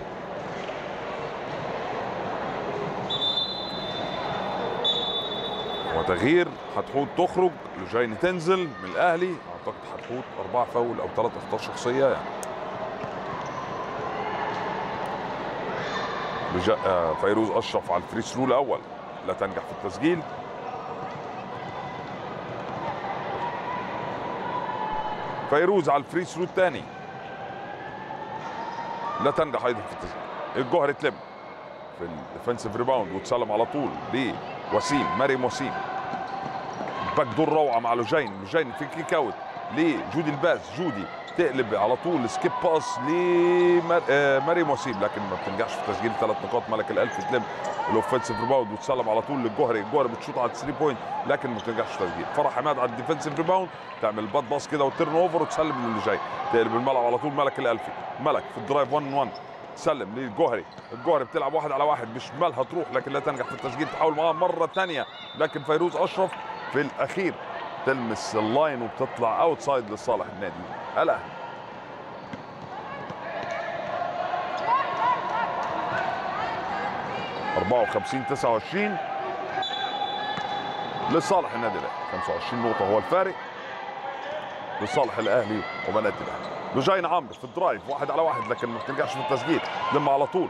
وتغيير حتحوت تخرج. لجايني تنزل من الأهلي أعتقد حتحوت أربعة فاول أو ثلاث اخطاء شخصية يعني. آه، فيروز أشرف على ال free throw الأول. لا تنجح في التسجيل. فيروز على ال free throw الثاني. لا تنجح أيضا في التسجيل. الجوهري تلم في ال defensive rebound وتسلم على طول لوسيم مريم وسيم back door روعة مع لوجين. لوجين في kick out لجودي الباز جودي تقلب على طول skip pass لمريم وسيم لكن ما بتنجحش في تسجيل ثلاث نقاط. ملك الألفي تلم ال offensive rebound وتسلم على طول للجوهري. الجوهري بتشوط على 3 point لكن ما بتنجحش في تسجيل. فرح عماد على ال defensive rebound تعمل bad pass كده و turnover وتسلم للي جاي تقلب الملعب على طول ملك الالفي ملك في ال drive 1 1 سلم للجوهري. الجوهري بتلعب واحد على واحد بشمالها تروح لكن لا تنجح في التسجيل تحاول معاها مرة ثانية. لكن فيروز أشرف في الأخير تلمس ال line وبتطلع outside لصالح النادي. الاهلي أربعة وخمسين تسعة وعشرين لصالح النادي الأهلي. 25 نقطة هو الفارق لصالح الأهلي وبنات الأهلي لوجين عمرو في ال drive واحد على واحد لكن ما بتنجحش في التسجيل. تلم على طول.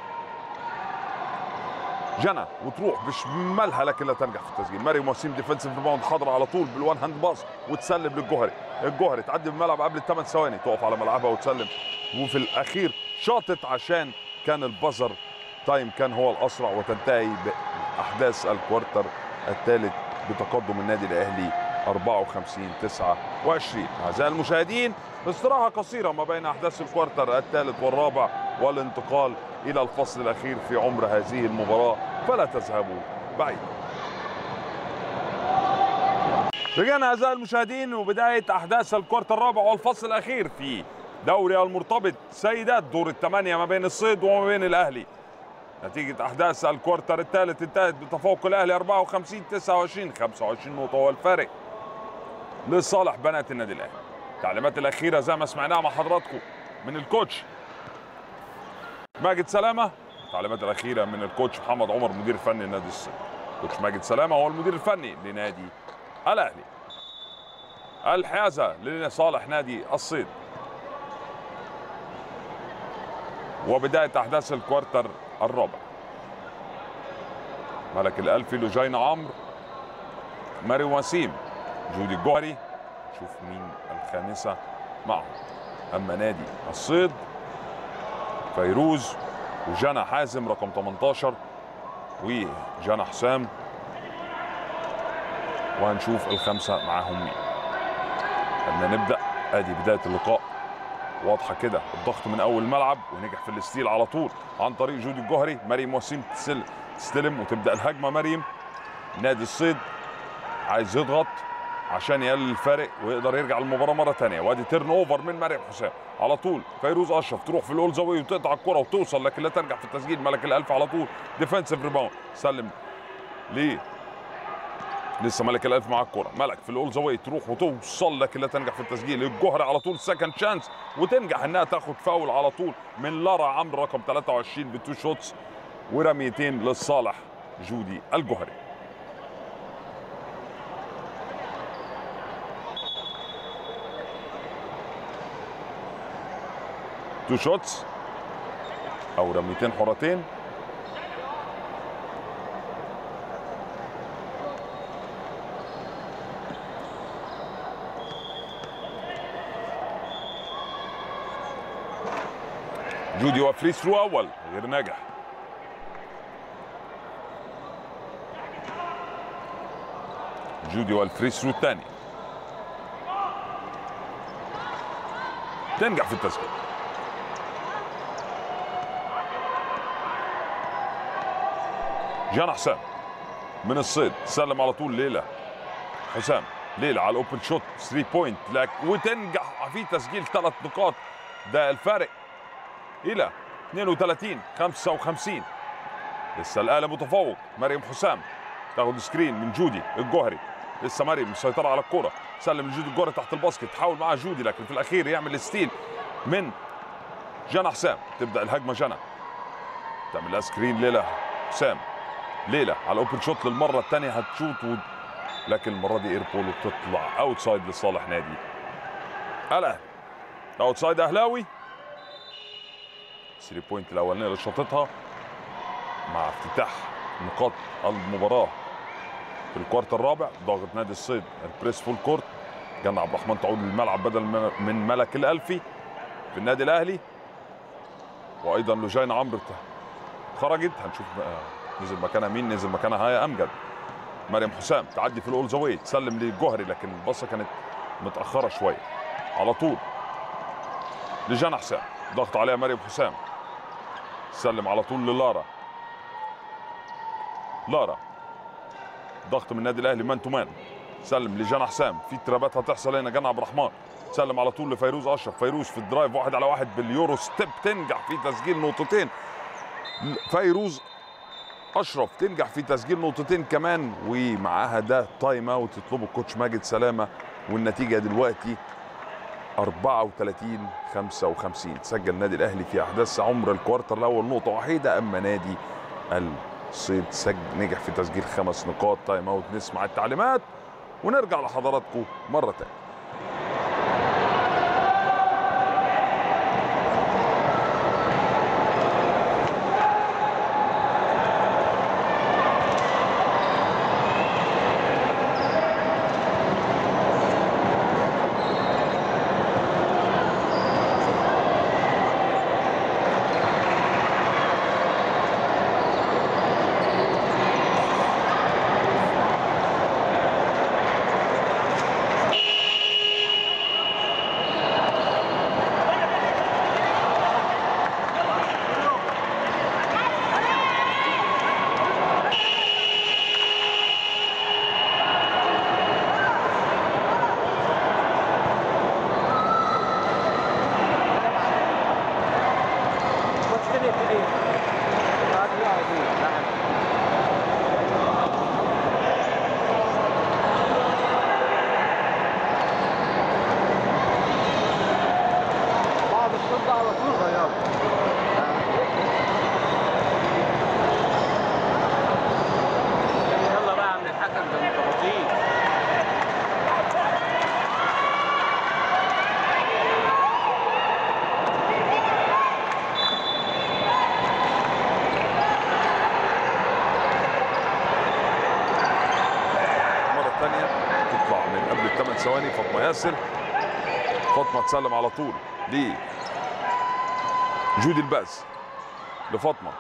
جنى وتروح بشمالها لكن لا تنجح في التسجيل. مريم وسيم defensive rebound حاضره على طول بال one hand pass وتسلم للجوهري. الجوهري تعدي الملعب قبل الثمان ثواني. تقف على ملعبها وتسلم. وفي الأخير شاطت عشان كان ال buzzer time كان هو الأسرع وتنتهي بأحداث ال quarter الثالث بتقدم النادي الأهلي 54 29 اعزائي المشاهدين استراحة قصيرة ما بين أحداث الكوارتر الثالث والرابع والانتقال إلى الفصل الأخير في عمر هذه المباراة فلا تذهبوا بعيدا رجعنا أعزائي المشاهدين وبداية أحداث الكوارتر الرابع والفصل الأخير في دوري المرتبط سيدات دور الثمانية ما بين الصيد وما بين الأهلي نتيجة أحداث الكوارتر الثالث انتهت بتفوق الأهلي 54 29 25 نقطة هو الفارق لصالح بنات النادي الأهلي. التعليمات الأخيرة زي ما سمعناها مع حضراتكم من الكوتش ماجد سلامة التعليمات الأخيرة من الكوتش محمد عمر مدير فني لنادي الصيد. كوتش ماجد سلامة هو المدير الفني لنادي الأهلي. الحيازة لصالح نادي الصيد. وبداية أحداث الكوارتر الرابع ملك الألفي لجين عمرو ماري وسيم جودي الجوهري شوف مين الخامسة معه أما نادي الصيد فيروز وجنى حازم رقم 18 وجنى حسام. وهنشوف الخمسة معاهم مين. قبل ما نبدأ أدي بداية اللقاء. واضحة كده الضغط من أول الملعب ونجح في ال steal على طول. عن طريق جودي الجوهري مريم وسيم تستلم وتبدأ الهجمة. مريم نادي الصيد عايز يضغط. عشان يقلل الفارق ويقدر يرجع المباراه مرة ثانية وادي turnover من مريم حسام. على طول فيروز أشرف تروح في الأول زاوية وتقطع الكرة وتوصل لكن لا تنجح في التسجيل. ملك الألفي على طول. defensive rebound سلم ليه لسه ملك الألف مع الكرة. ملك في الأول زاوية تروح وتوصل لكن لا تنجح في التسجيل. الجوهري على طول. second chance وتنجح إنها تاخد فاول على طول من لارا عمرو رقم 23 ب two shots ورميتين لصالح جودي الجوهري two shots أو رميتين حرتين جودي و free throw اول غير ناجح. جودي وال free throw الثاني. تنجح في التسجيل. جنى حسام من الصيد. سلم على طول ليلى. حسام ليلى على ال open shot 3 point لك وتنجح في تسجيل ثلاث نقاط. ده الفارق. إلى 32 55 لسه الاهلي متفوق. مريم حسام. تاخد screen من جودي الجوهري. لسه مريم مسيطرة على الكورة. سلم لجودي الجوهري تحت ال basket. تحاول معاه جودي لكن في الأخير يعمل steal من جنى حسام تبدأ الهجمة جنى. تعمل لها screen ليلى. حسام ليلى على ال open shot للمرة الثانية هتشوت و... لكن المرة دي airball وبتطلع outside لصالح نادي. الأهلي. outside أهلاوي. 3 point الأولانية اللي شاطتها مع افتتاح نقاط المباراة في ال quarter الرابع. ضاغط نادي الصيد. ال press full court جنى عبد الرحمن تعود للملعب بدل من ملك الألفي في النادي الأهلي. وأيضا لجين عمرو خرجت. هنشوف بقى نزل مكانها مين؟ نزل مكانها هيا أمجد. مريم حسام تعدي في الأول زاويه تسلم للجوهري لكن الباصة كانت متأخرة شوية على طول. لجانا حسام. ضغط عليها مريم حسام. سلم على طول للارا. لارا. ضغط من النادي الأهلي man to man سلم لجانا حسام. في trap ات هتحصل هنا جانا عبد الرحمن. سلم على طول لفيروز أشرف. فيروز في ال drive واحد على واحد بال Euro step تنجح في تسجيل نقطتين. فيروز أشرف تنجح في تسجيل نقطتين كمان ومعاها ده time out يطلبه ال coach ماجد سلامة والنتيجة دلوقتي 34 55 سجل النادي الأهلي في أحداث عمر ال quarter الأول نقطة وحيده أما نادي الصيد سجل نجح في تسجيل خمس نقاط time out نسمع التعليمات ونرجع لحضراتكم مرة تانية What's the name today? Radio ID. نعم. بعض الشرطة على طول غيار يلا بقى يا عم الحكم ده انت بطيء مرة تانية تطلع من قبل الثمان ثواني فاطمة ياسر فاطمة تسلم على طول ل جودي الباز لفاطمة.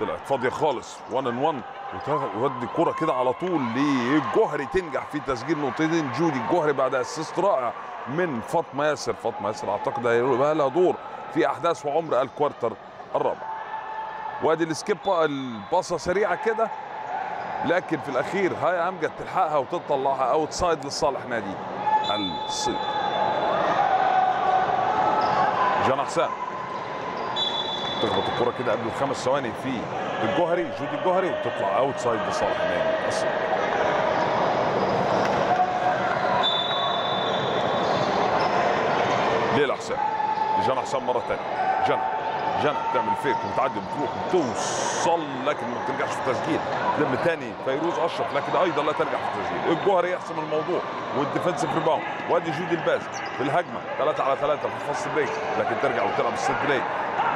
طلعت فاضية خالص. 1 on 1 وتودي الكرة كده على طول للجوهري تنجح في تسجيل نقطتين. جودي الجوهري بعد assist رائع من فاطمة ياسر. فاطمة ياسر أعتقد هيبقى لها دور في أحداث وعمر ال quarter الرابع. وادي ال skip الباصة سريعة كده لكن في الأخير هيا أمجد تلحقها وتطلعها outside لصالح نادي الصيد جانا حسام تخبط الكرة كده قبل الخمس ثواني في الجوهري جودي الجوهري وتطلع outside لصالح نادي الصيد ليلى حسام. جانا حسام مرة ثانية جانا جانا بتعمل fake وبتعدي بتروح بتوصل لكن ما بترجعش في التسجيل لم تاني فيروز أشرف لكن أيضا لا ترجع في التسجيل الجوهري يحسم الموضوع وال defensive rebound وادي جودي الباز في الهجمة 3 على 3 في ال fast break لكن ترجع وتلعب ال set play.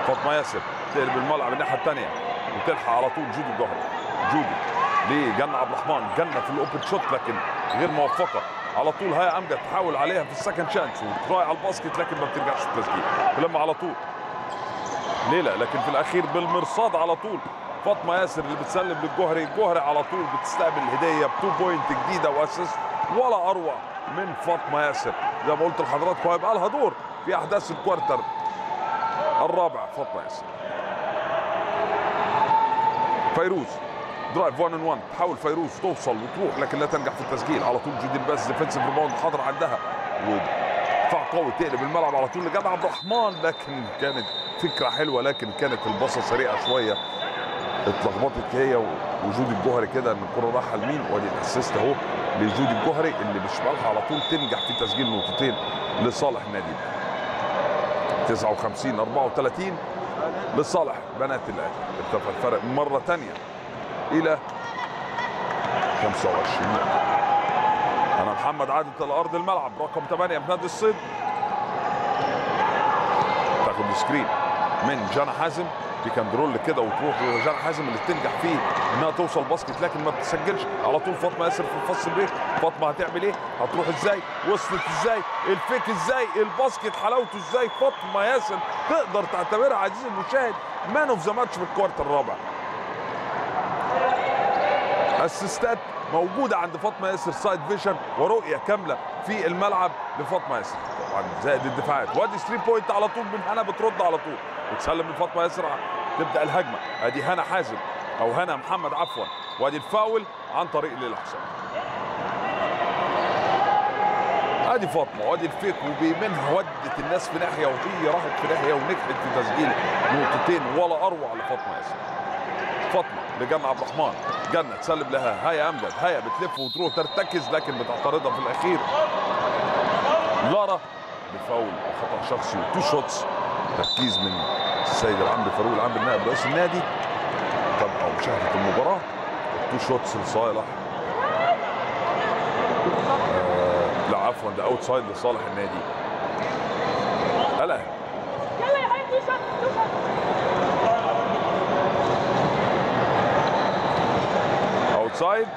فاطمة ياسر تقلب الملعب الناحية الثانية وتلحق على طول جودي الجوهري جودي لجنى عبد الرحمن جنى في ال open shot لكن غير موفقة. على طول هيا امجد تحاول عليها في ال second chance و try على ال basket لكن ما بترجعش في التسجيل. ولما على طول. ليلى لكن في الأخير بالمرصاد على طول. فاطمة ياسر اللي بتسلم للجوهري الجوهري على طول بتستقبل الهدية ب two point جديدة و assist ولا أروع من فاطمة ياسر. زي ما قلت لحضراتكم هيبقى لها دور في أحداث ال quarter الرابع. فاطمة ياسر. فيروز drive 1 on 1 تحاول فيروز توصل وتروح لكن لا تنجح في التسجيل. على طول جودي الباز defensive rebound حاضر عندها. ودفاع قوي تقلب الملعب على طول لجمال عبد الرحمن لكن كانت فكرة حلوة لكن كانت الباصة سريعة شوية. اتلخبطت هي وجود الجوهري كده إن الكرة رايحة لمين؟ وادي الأسيست أهو لجود الجوهري اللي بشمالها على طول تنجح في تسجيل نقطتين لصالح الأهلي. 59 34 لصالح بنات الأهلي. ارتفع الفرق مرة ثانية إلى 25 هنا محمد عادت الأرض الملعب رقم 8 بنادي الصيد تاخد screen من جانا حازم pick and roll كده وتروح لجانا حازم اللي تنجح فيه إنها توصل basket لكن ما بتسجلش على طول فاطمة ياسر في ال fast break فاطمة هتعمل إيه؟ هتروح إزاي؟ وصلت إزاي؟ ال fake إزاي؟ ال basket حلاوته إزاي؟ فاطمة ياسر تقدر تعتبرها عزيزي المشاهد man of the match في ال quarter الرابع. assist ات موجودة عند فاطمة ياسر side vision ورؤية كاملة في الملعب لفاطمة ياسر. طبعا زائد الدفاعات. وادي 3 point على طول من هنا بترد على طول. وتسلم لفاطمة ياسر تبدأ الهجمة. ادي هنا حازم أو هنا محمد عفوا. وادي الفاول عن طريق ليلى حسام ادي فاطمة وادي ال fake وبيمنها ودت الناس في ناحية وهي راحت في ناحية ونجحت في تسجيل نقطتين ولا أروع لفاطمة ياسر. فاطمة. لجنى عبد الرحمن. جنى تسلم لها. هيا أمجد. هيا بتلف وتروح ترتكز لكن بتعترضها في الأخير. لارا بفاول وخطا شخصي. و two shots تركيز من السيد العمري فاروق العمري نائب رئيس النادي. تابعوا مشاهده المباراة. ال two shots لصالح. آه لا عفوا ده outside لصالح النادي. الاهلي يلا يا حبيبي shoot shoot outside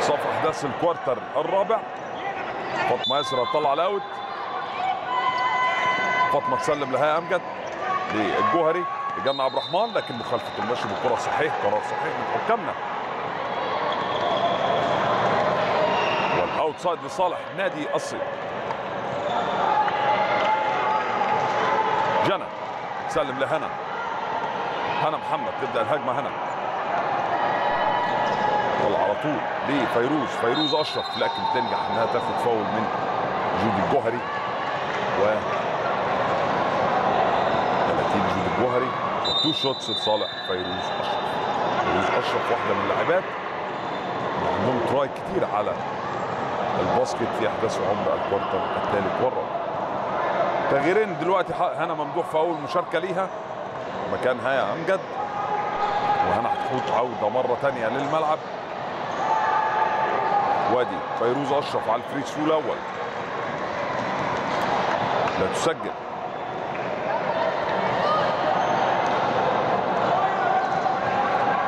صف أحداث ال quarter الرابع. فاطمة ياسر هتطلع ال out فاطمة تسلم لهيا أمجد للجوهري. لجنة عبد الرحمن لكن مخالفة المشي بالكرة صحيح قرار صحيح من حكامنا والأوتسايد لصالح نادي الصيد جنى. تسلم لهنا. هنا محمد تبدأ الهجمة هنا. على طول لفيروز. فيروز أشرف لكن تنجح إنها تاخد فاول من جودي الجوهري. و 30 جودي الجوهري. و two shots لصالح فيروز أشرف. فيروز أشرف واحدة من اللاعبات. عندهم try كتير على ال basket في أحداث عمر ال quarter الثالث والرابع. تغييرين دلوقتي هنا ممدوح في أول مشاركة ليها. مكان هيا أمجد. وهنا هتحوط عودة مرة ثانية للملعب. وادي فيروز أشرف على ال free throw الأول. لا تسجل.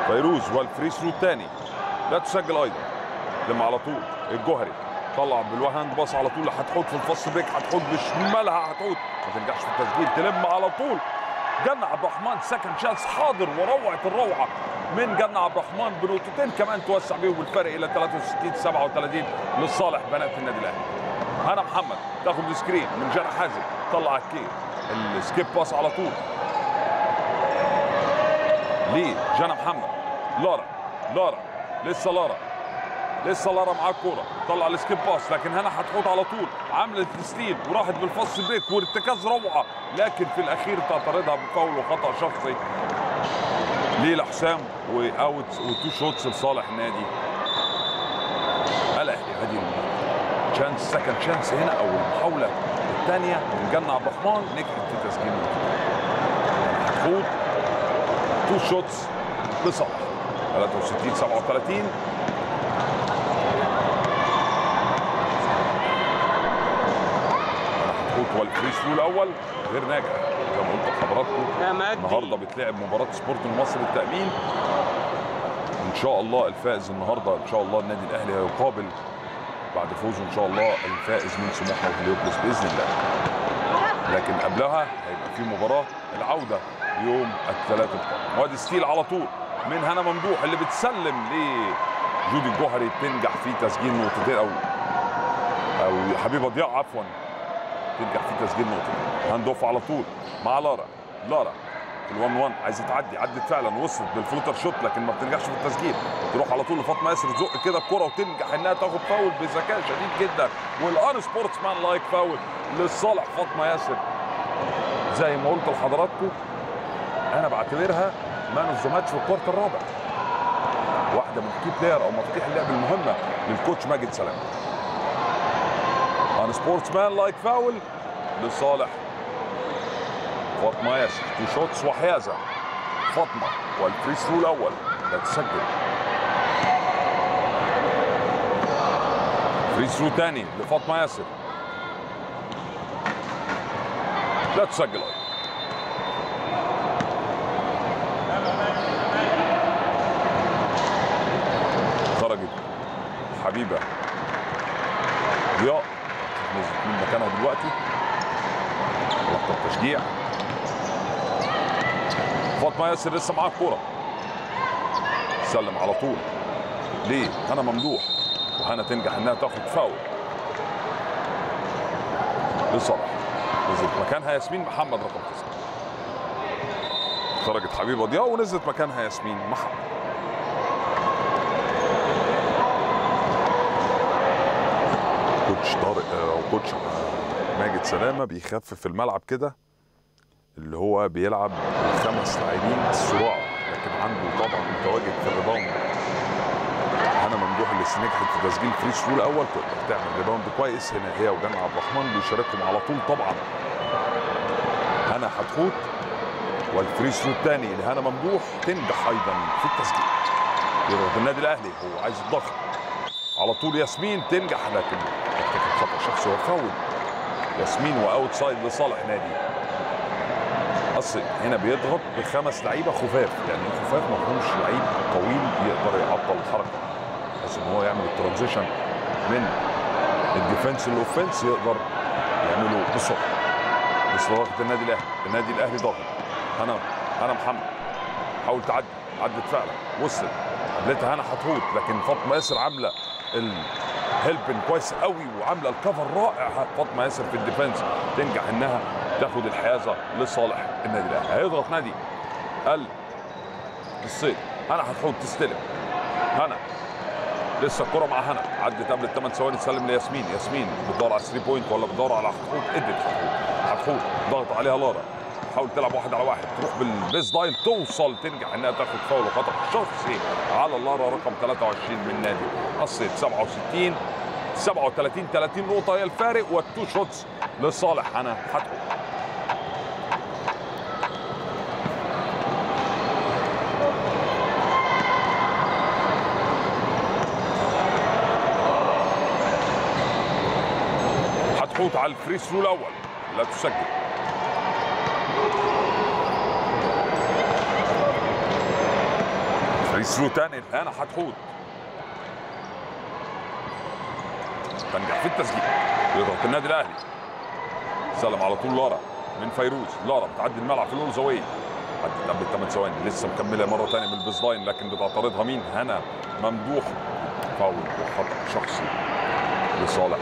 فيروز وال free throw الثاني. لا تسجل أيضا. لما على طول. الجوهري. طلع بال hand pass على طول هتحط في ال fast break هتحط بشمالها هتحط ما تنجحش في التسجيل تلم على طول. جنى عبد الرحمن second chance حاضر وروعة الروعة من جنة عبد الرحمن بنقطتين كمان توسع بيهم الفرق إلى 63 37 لصالح بنات النادي الأهلي. هنا محمد تاخد ال screen من جنى حازم طلع الكير ال skip pass على طول. ليه؟ جنى محمد لارا لارا لسه لارا. لسه لارا معاه الكوره طلع ال skip pass لكن هنا حتحوت على طول. عملت تسليم وراحت بال fast break وارتكاز روعة. لكن في الأخير تعترضها بفاول وخطأ شخصي. ليلى حسام و out و two shots لصالح النادي الأهلي هذه chance second chance هنا أو المحاولة الثانية. من جنة عبد الرحمن نجحت في تسجيل حتحوت two shots لصالح. 63 37 وال free throw الأول غير ناجح. زي ما قلت لحضراتكم النهارده بتلعب مباراة سبورتنج والمصري للتأمين. إن شاء الله الفائز النهارده إن شاء الله النادي الأهلي هيقابل بعد فوزه إن شاء الله الفائز من سموحة وهليوبلس بإذن الله. لكن قبلها هيبقى في مباراة العودة يوم الثلاثاء القادم. وادي steal على طول من هنا ممدوح اللي بتسلم لجودي الجوهري تنجح في تسجيل نقطتين أو أو حبيبة ضياء عفوا. تنجح في تسجيل نقطتين hand off على طول مع لارا. لارا ال1 1 عايزه تعدي عدت فعلا وصلت بال floater shot لكن ما بتنجحش في التسجيل. تروح على طول لفاطمة ياسر تزق كده الكرة وتنجح إنها تاخد فاول بذكاء شديد جدا. وال unsportsmanlike foul لصالح فاطمة ياسر. زي ما قلت لحضراتكم أنا بعتبرها man of the match في ال quarter الرابع. واحدة من ال key player أو مفاتيح اللعب المهمة لل coach ماجد سلام. unsportsmanlike foul لصالح. فاطمة ياسر two shots وحيازة. فاطمة وال free throw الأول. لا تسجل free throw ثاني لفاطمة ياسر. لا تسجل أيضا خرجت حبيبه ضياء نزلت من مكانها دلوقتي لقطه تشجيع فاطمه ياسر لسه معاها الكوره سلم على طول. ليه هنا ممدوح. وهنا تنجح إنها تاخد فاول. لصالح. نزلت مكانها ياسمين محمد رقم تسعة. خرجت حبيبه ضياء ونزلت مكانها ياسمين محمد. coach طارق آه، أو coach ماجد سلامة بيخفف الملعب كده. هو بيلعب الخمس لاعبين السراع لكن عنده طبعا متواجد في ال rebound. هنا ممدوح اللي نجحت في تسجيل free throw الأول؟ تقدر تعمل rebound كويس. هنا هي وجنى عبد الرحمن بيشاركهم على طول طبعا. هنا حتحوت وال free throw الثاني؟ لهنا ممدوح تنجح أيضا في التسجيل. يضغط النادي الأهلي هو عايز الضغط. على طول ياسمين تنجح لكن خطا شخصي وفاول. ياسمين و outside لصالح نادي. اصل هنا بيضغط بخمس لعيبة خفاف. يعني الخفاف ما فيهمش لعيب طويل يقدر يعطل الحركة. بحيث إن هو يعمل ال transition من ال defense لل offense يقدر يعمله بسرعة. بس ضغط النادي الأهلي. النادي الأهلي ضاغط هنا هنا محمد. حاول تعدي. عدت فعلا. وصلت. قابلتها هنا حتحوت لكن فاطمة ياسر عاملة ال helping كويس قوي وعاملة ال cover رائع. فاطمة ياسر في ال defense تنجح إنها تاخد الحيازة لصالح النادي الأهلي. هيضغط نادي ال الصيد. هنا حتحوت تستلم هنا. لسه الكرة مع هنا. عدت قبل الثمان ثواني. تسلم لياسمين. ياسمين بتدور على 3 point ولا بتدور على حتحوت ادت حتحوت ضغط عليها لارا تحاول تلعب واحد على واحد. تروح بال baseline. توصل. تنجح إنها تاخد فاول وخطأ. شخصي على لارا رقم 23 من نادي الصيد. 67 37 30 نقطة. هي الفارق. وال two shots لصالح. هنا حتحوت حتحوت على ال free throw الأول. لا تسجل. free throw تاني الآن حتحوت تنجح في التسجيل. يضغط النادي الأهلي. سلم على طول لارا من فيروز. لارا بتعدي الملعب في الأول زاويه عدت قبل الثمان ثواني. لسه مكملة مرة ثانية من ال baseline لكن بتعترضها مين؟ هنا ممدوح. فاول وخطأ شخصي لصالح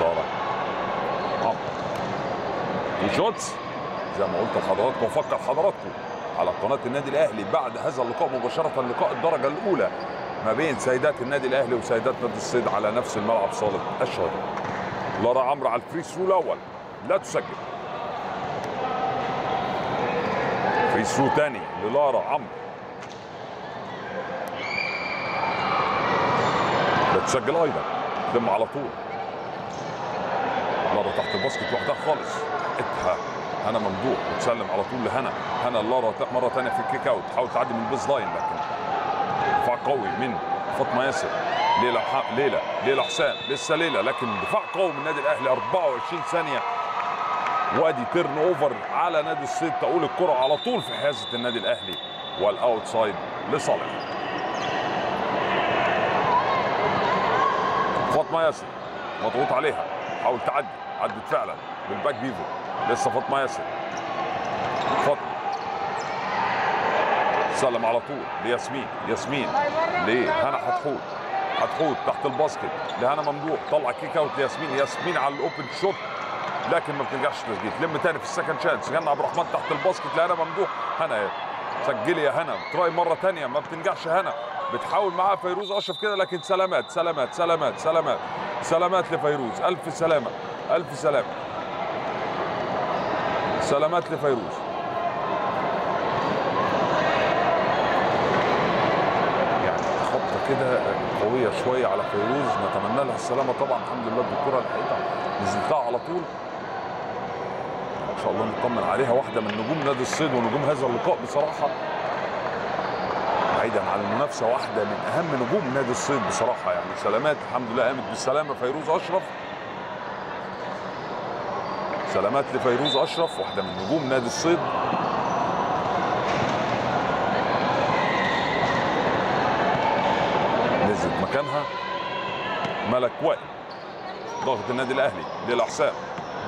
لارا. two shots زي ما قلت لحضراتكم وفكر حضراتكم على قناة النادي الأهلي بعد هذا اللقاء مباشرة لقاء الدرجة الأولى ما بين سيدات النادي الأهلي وسيدات نادي الصيد على نفس الملعب صالة الشهداء لارا عمرو على ال free throw الأول. لا تسجل. free throw ثاني للارا عمرو. لا تسجل أيضا. تم على طول. لارا تحت ال basket لوحدها خالص. لحقتها هنا ممدوح وتسلم على طول لهنا. هنا لارا مرة ثانية في ال kick out. تحاول تعدي من ال baseline لكن دفاع قوي من فاطمه ياسر. ليلى ليلى ليلى حسام. لسه ليلى لكن دفاع قوي من النادي الأهلي. 24 ثانية. وادي turnover على نادي الصيد. تحول الكرة على طول في حيازة النادي الأهلي وال outside لصالح. فاطمه ياسر. مضغوط عليها. حاول تعدي. عدت فعلا بال back pivot لسه فاطمه ياسر فاطمه سلم على طول لياسمين. ياسمين لهنا حتحوت حتحوت تحت ال basket. لهنا ممدوح. طلع kick out لياسمين. ياسمين على ال open shot لكن ما بتنجحش تسجيل لم تاني في ال second chance جنى عبد الرحمن تحت ال basket. لهنا ممدوح. هنا سجلي يا هنا. تراي مرة تانية. ما بتنجحش هنا. بتحاول معاها فيروز. أشرف كده لكن سلامات سلامات سلامات سلامات. سلامات لفيروز. ألف سلامة. ألف سلامة. سلامات لفيروز. يعني خبطة كده قوية شوية على فيروز. نتمنى لها السلامة طبعا. الحمد لله الدكتورة لحقتها نزلتها على طول. إن شاء الله نطمن عليها. واحدة من نجوم نادي الصيد ونجوم هذا اللقاء بصراحة. بعيدا عن المنافسة واحدة من أهم نجوم نادي الصيد بصراحة. يعني سلامات الحمد لله قامت بالسلامة. فيروز أشرف. سلامات لفيروز أشرف واحدة من نجوم نادي الصيد. نزلت مكانها ملك وائل ضغط النادي الأهلي لجانا حسام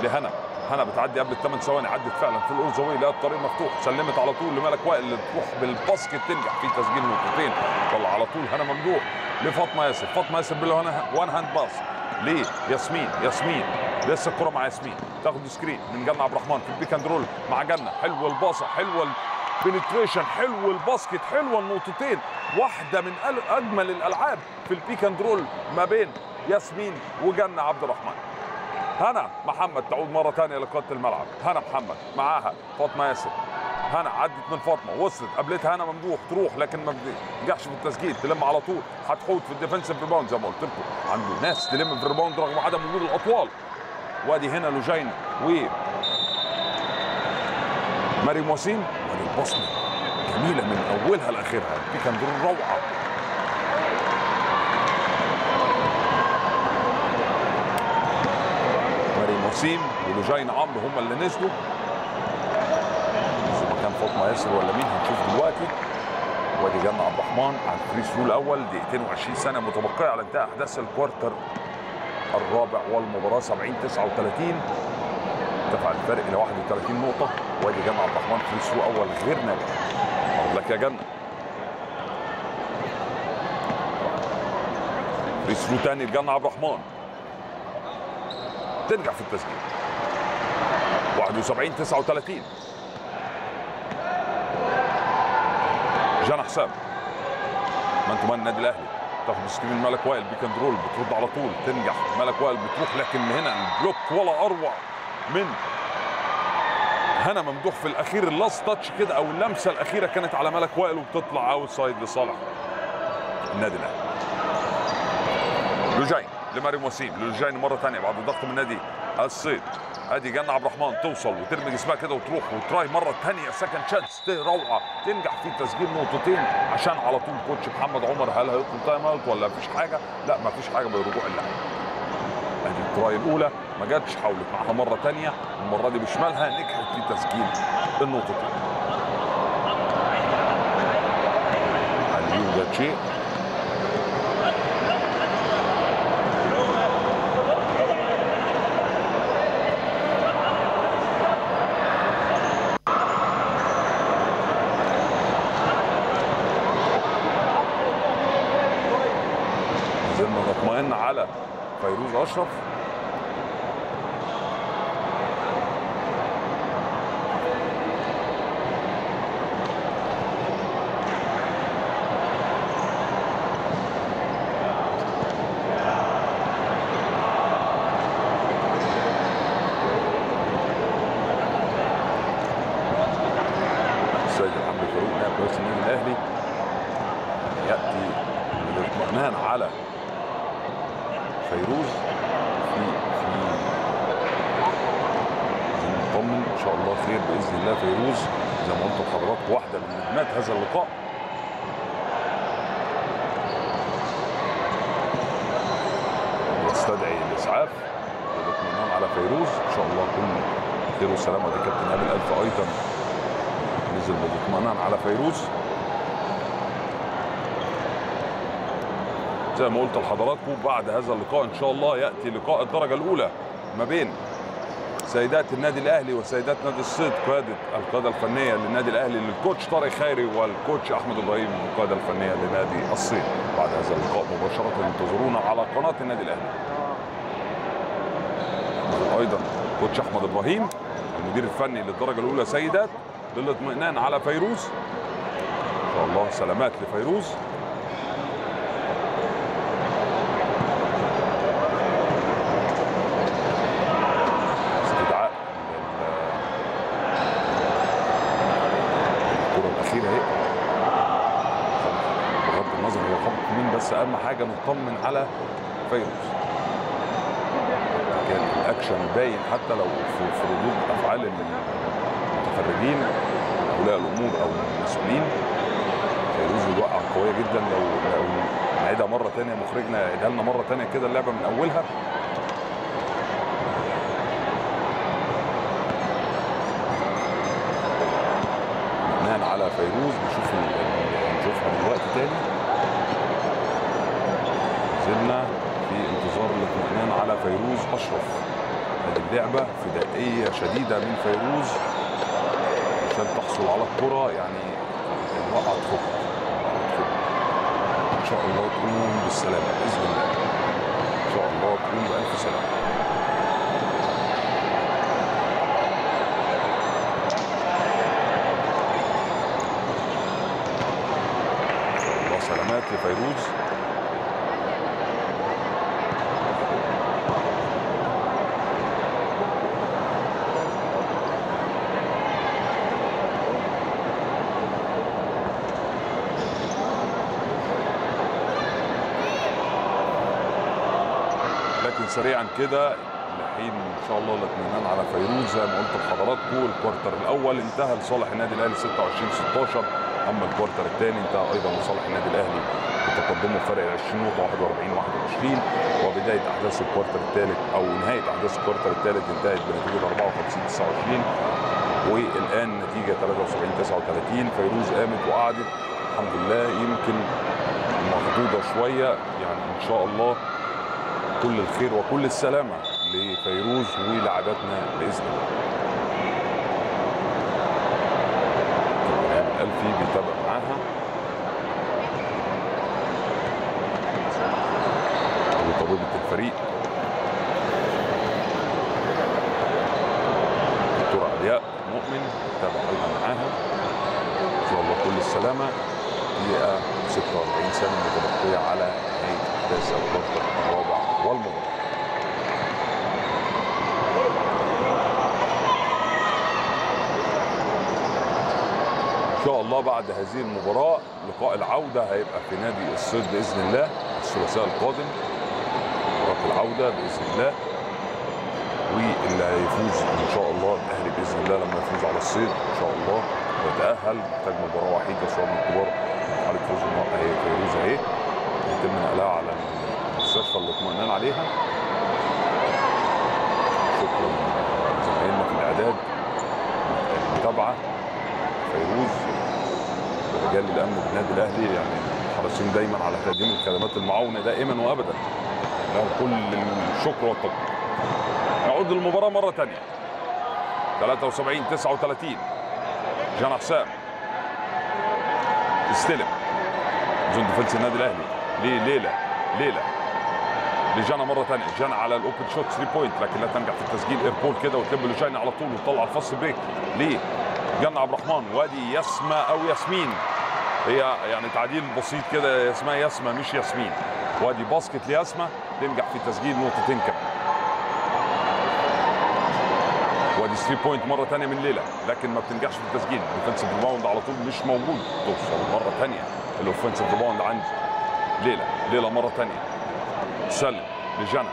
لهنا. هنا بتعدي قبل الثمان ثواني عدت فعلا في الأول زاويه لقت الطريق مفتوح. سلمت على طول لملك وائل اللي تروح بال basket تنجح في تسجيل نقطتين. طلع على طول هنا ممدوح لفاطمة ياسر. فاطمة ياسر بال one hand pass ليه ياسمين ياسمين لسه الكرة مع ياسمين. تاخد screen من جنة عبد الرحمن في ال pick and roll مع جنة. حلوة الباصة حلوة ال penetration حلو ال basket حلوة النقطتين. واحدة من أجمل الألعاب في ال pick and roll ما بين ياسمين وجنة عبد الرحمن. هنا محمد تعود مرة ثانية لقيادة الملعب. هنا محمد معاها فاطمة ياسر. هنا عدت من فاطمة وصلت. قابلتها هنا ممدوح تروح لكن ما بتنجحش في التسجيل. تلم على طول. هتحوط في ال defensive rebound زي ما قلت لكم. عنده ناس تلم في ال rebound رغم عدم وجود الأطوال. وادي هنا لوجين و مريم وسيم وادي الباصة جميلة من أولها لآخرها. دي كان دور روعة. مريم وسيم ولوجين عمرو هم اللي نزلوا. نزل مكان فاطمه ياسر ولا مين هنشوف دلوقتي. وادي جنة عبد الرحمن على ال free الأول. دقيقتين و20 ثانية متبقية على انتهاء أحداث ال quarter. الرابع والمباراة 70 39 ارتفع الفرق إلى 31 نقطة. وادي جنة عبد الرحمن free throw أول غير ناجح. أقول لك يا جنة. free throw تاني لجنة عبد الرحمن. تنجح في التسجيل. 71 39 جانا حسام من تمان النادي الأهلي؟ تاخد screen ملك وائل pick and roll بترد على طول تنجح. ملك وائل بتروح لكن هنا ال block ولا أروع من هنا ممدوح في الأخير. ال last touch كده أو اللمسة الأخيرة كانت على ملك وائل وبتطلع outside لصالح النادي الأهلي. لوجين لمريم وسيم لوجين مرة ثانية بعد ضغط من نادي الصيد ادي جنة عبد الرحمن توصل وترمي جسمها كده وتروح و try مرة ثانية second chance روعة تنجح في تسجيل نقطتين عشان على طول coach محمد عمر هل هيطلب time out ولا مفيش حاجة؟ لا مفيش حاجة برجوع اللعب. ادي التراي الأولى ما جاتش حاولت معاها مرة ثانية المرة دي بشمالها نجحت في تسجيل النقطتين. هل يوجد شيء؟ زلنا نطمئن على فيروز اشرف السيد محمد فاروق نائب رئيس النادي الاهلي ياتي بالاطمئنان على فيروز في في عايزين نطمن ان شاء الله خير باذن الله فيروز زي ما قلت لحضراتكم واحدة من نجمات هذا اللقاء يستدعي الاسعاف والاطمئنان على فيروز ان شاء الله كل خير وسلامه دي كابتن نبيل الف أيضا نزل بالاطمئنان على فيروز. زي ما قلت لحضراتكم بعد هذا اللقاء إن شاء الله يأتي لقاء الدرجة الأولى ما بين سيدات النادي الأهلي وسيدات نادي الصيد قياده القياده الفنية للنادي الأهلي للكوتش طارق خيري والكوتش أحمد إبراهيم القياده الفنية لنادي الصيد بعد هذا اللقاء مباشرة انتظرونا على قناة النادي الأهلي. أيضا كوتش أحمد إبراهيم المدير الفني للدرجة الأولى سيدات للاطمئنان على فيروز. ان شاء الله سلامات لفيروز. استدعاء الكرة الأخيرة اهي. بغض النظر هو خبط مين بس أهم حاجة نطمن على فيروز. كان الأكشن باين حتى لو في ردود أفعال المتفرجين اولياء الأمور أو المسؤولين. فيروز الوقعه قوية جدا. لو لو نعيدها مرة ثانية مخرجنا يعيدها لنا مرة ثانية كده اللعبة من أولها. بناء على فيروز نشوف هنشوفها دلوقتي تاني. زلنا في انتظار الاطمئنان على فيروز أشرف. هذه اللعبة فدائية شديدة من فيروز. عشان تحصل على الكرة يعني الوقعه تفك إن شاء الله تقوم بالسلامة بإذن الله. إن شاء الله تقوم شاء الله سلامات لفيروز لكن سريعا كده لحين إن شاء الله الاطمئنان على فيروز. زي ما قلت لحضراتكم الكوارتر الأول انتهى لصالح النادي الأهلي 26 16 أما ال quarter الثاني انتهى أيضا لصالح النادي الأهلي بتقدمه بفرق 20 نقطة 41 21 وبداية أحداث ال quarter الثالث أو نهاية أحداث ال quarter الثالث انتهت بنتيجة 54 29 والآن نتيجة 73 39 فيروز قامت وقعدت الحمد لله يمكن مخضوضه شوية يعني إن شاء الله كل الخير وكل السلامة لفيروز ولاعباتنا بإذن الله. الألفي بيتابع معاها. وطبيبة الفريق. دكتورة علياء مؤمن أيضا معاها. إن شاء الله كل السلامة. دقيقة 46 سنة متبقية على أحداث الكوارتر الرابع والمباراة إن شاء الله بعد هذه المباراة لقاء العودة هيبقى في نادي الصيد بإذن الله الثلاثاء القادم. مباراة العودة بإذن الله. واللي هيفوز إن شاء الله الأهلي بإذن الله لما يفوز على الصيد إن شاء الله. ويتأهل محتاج مباراة وحيدة سواء من الكبار حاله فوز النهارده هي فيروز أهي. يتم نقلها على الاطمئنان عليها. شكرا. زمايلنا في الإعداد. المتابعة. فيروز. ورجال الأمن بالنادي الأهلي. يعني حريصين دايما على تقديم الخدمات المعاونة دائما وابدا. لهم كل الشكر والتقدير نعود للمباراة مرة ثانية 73 39 جانا حسام. استلم. zone defense النادي الأهلي. ليه ليلى ليلى. لجانا مرة ثانية. جانا على ال open shot 3 point لكن لا تنجح في التسجيل air ball كده وتلم لجانا على طول وتطلع ال fast break ليه جنة عبد الرحمن وادي يسمى أو ياسمين. هي يعني تعديل بسيط كده اسمها يسمى مش ياسمين. وادي basket لياسمى تنجح في تسجيل نقطتين كمان. وادي 3 point مرة ثانية من ليلى لكن ما بتنجحش في التسجيل. ال defensive rebound على طول مش موجود. توصل مرة ثانية ال offensive rebound عند ليلى ليلى مرة ثانية. سلم لجنى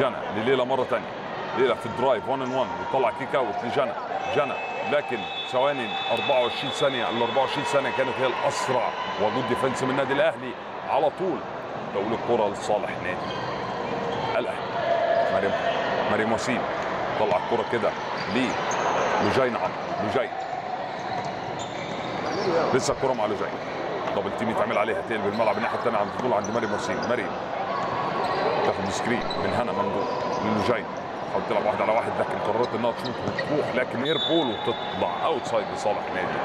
جنى لليلى مرة ثانية ليلى في ال drive 1 on 1 وطلع kick out لجنى جنى لكن ثواني 24 ثانية. ال 24 ثانية كانت هي الأسرع. وجود defense من النادي الأهلي. على طول. تقول الكرة لصالح نادي الأهلي. مريم مريم وسيم. طلع الكره كده ليه لجين عمرو لجين لسه الكرة مع لجين double team يتعمل عليها. تقلب الملعب الناحيه الثانية عند طول عند مريم وسيم مريم تاخد screen من هنا ممدوح للوجين تحاول تلعب واحد على واحد لكن قررت إنها تشوط وتروح لكن air ball وتطلع. outside لصالح نادي.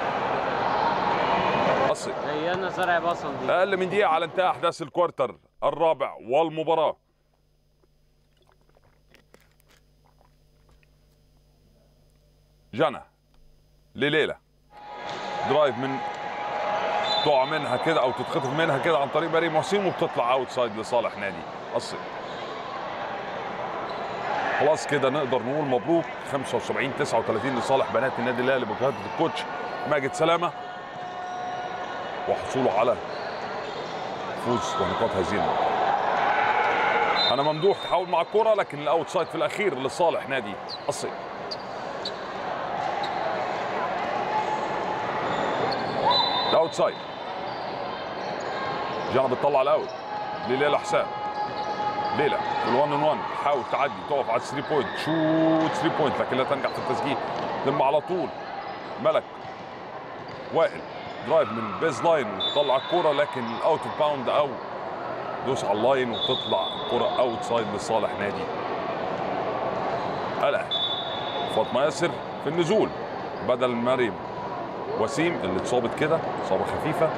الصيد زينا زرع بصل دي. أقل من دقيقة على انتهاء أحداث ال quarter الرابع والمباراة. جنى لليلى drive من تقع منها كده أو تتخطف منها كده عن طريق مريم وسيم وبتطلع outside لصالح نادي. الصيد خلاص كده نقدر نقول مبروك. 75 39 لصالح بنات النادي الأهلي بقياده ال coach. ماجد سلامة. وحصوله على فوز ونقاط هذه المباراة. هنا ممدوح تحاول مع الكرة لكن ال outside في الأخير لصالح نادي الصيد ال outside جانا بتطلع ال out لليلى حسام ليلى في ال one on 1 تحاول تعدي تقف على 3 point shot 3 point لكن لا تنجح في التسجيل. تم على طول. ملك وائل. drive من ال baseline وتطلع الكرة لكن ال out of bound أو دوس على ال line وتطلع الكرة outside لصالح نادي الأهلي. فاطمه ياسر في النزول. بدل مريم وسيم اللي اتصابت كده إصابة خفيفة.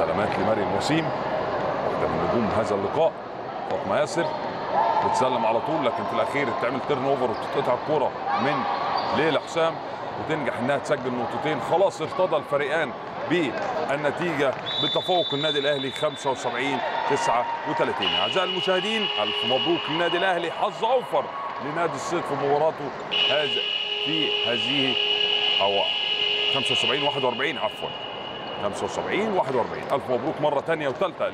سلامات لمريم وسيم واحدة من نجوم هذا اللقاء. فاطمة ياسر بتسلم على طول لكن في الأخير تعمل turnover وتتقطع الكرة من ليلى حسام. وتنجح إنها تسجل نقطتين. خلاص ارتضى الفريقان بالنتيجة بتفوق النادي الأهلي 75 39 أعزائي المشاهدين ألف مبروك للنادي الأهلي. حظ أوفر لنادي الصيد في مباراته هذا في هذه أو 75 41 عفوا. 75 41 ألف مبروك مرة ثانية وثالثة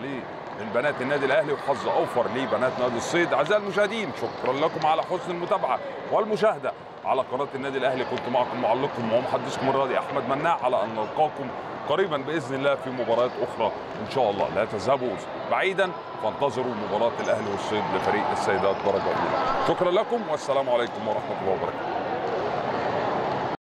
للبنات النادي الأهلي وحظ أوفر لبنات نادي الصيد. أعزائي المشاهدين شكرا لكم على حسن المتابعة والمشاهدة على قناة النادي الأهلي. كنت معكم معلقكم ومحدثكم الرياضي أحمد مناع على أن نلقاكم قريبا بإذن الله في مباريات أخرى إن شاء الله. لا تذهبوا بعيدا فانتظروا مباراة الأهلي والصيد لفريق السيدات درجه أولى. شكرا لكم والسلام عليكم ورحمة الله وبركاته.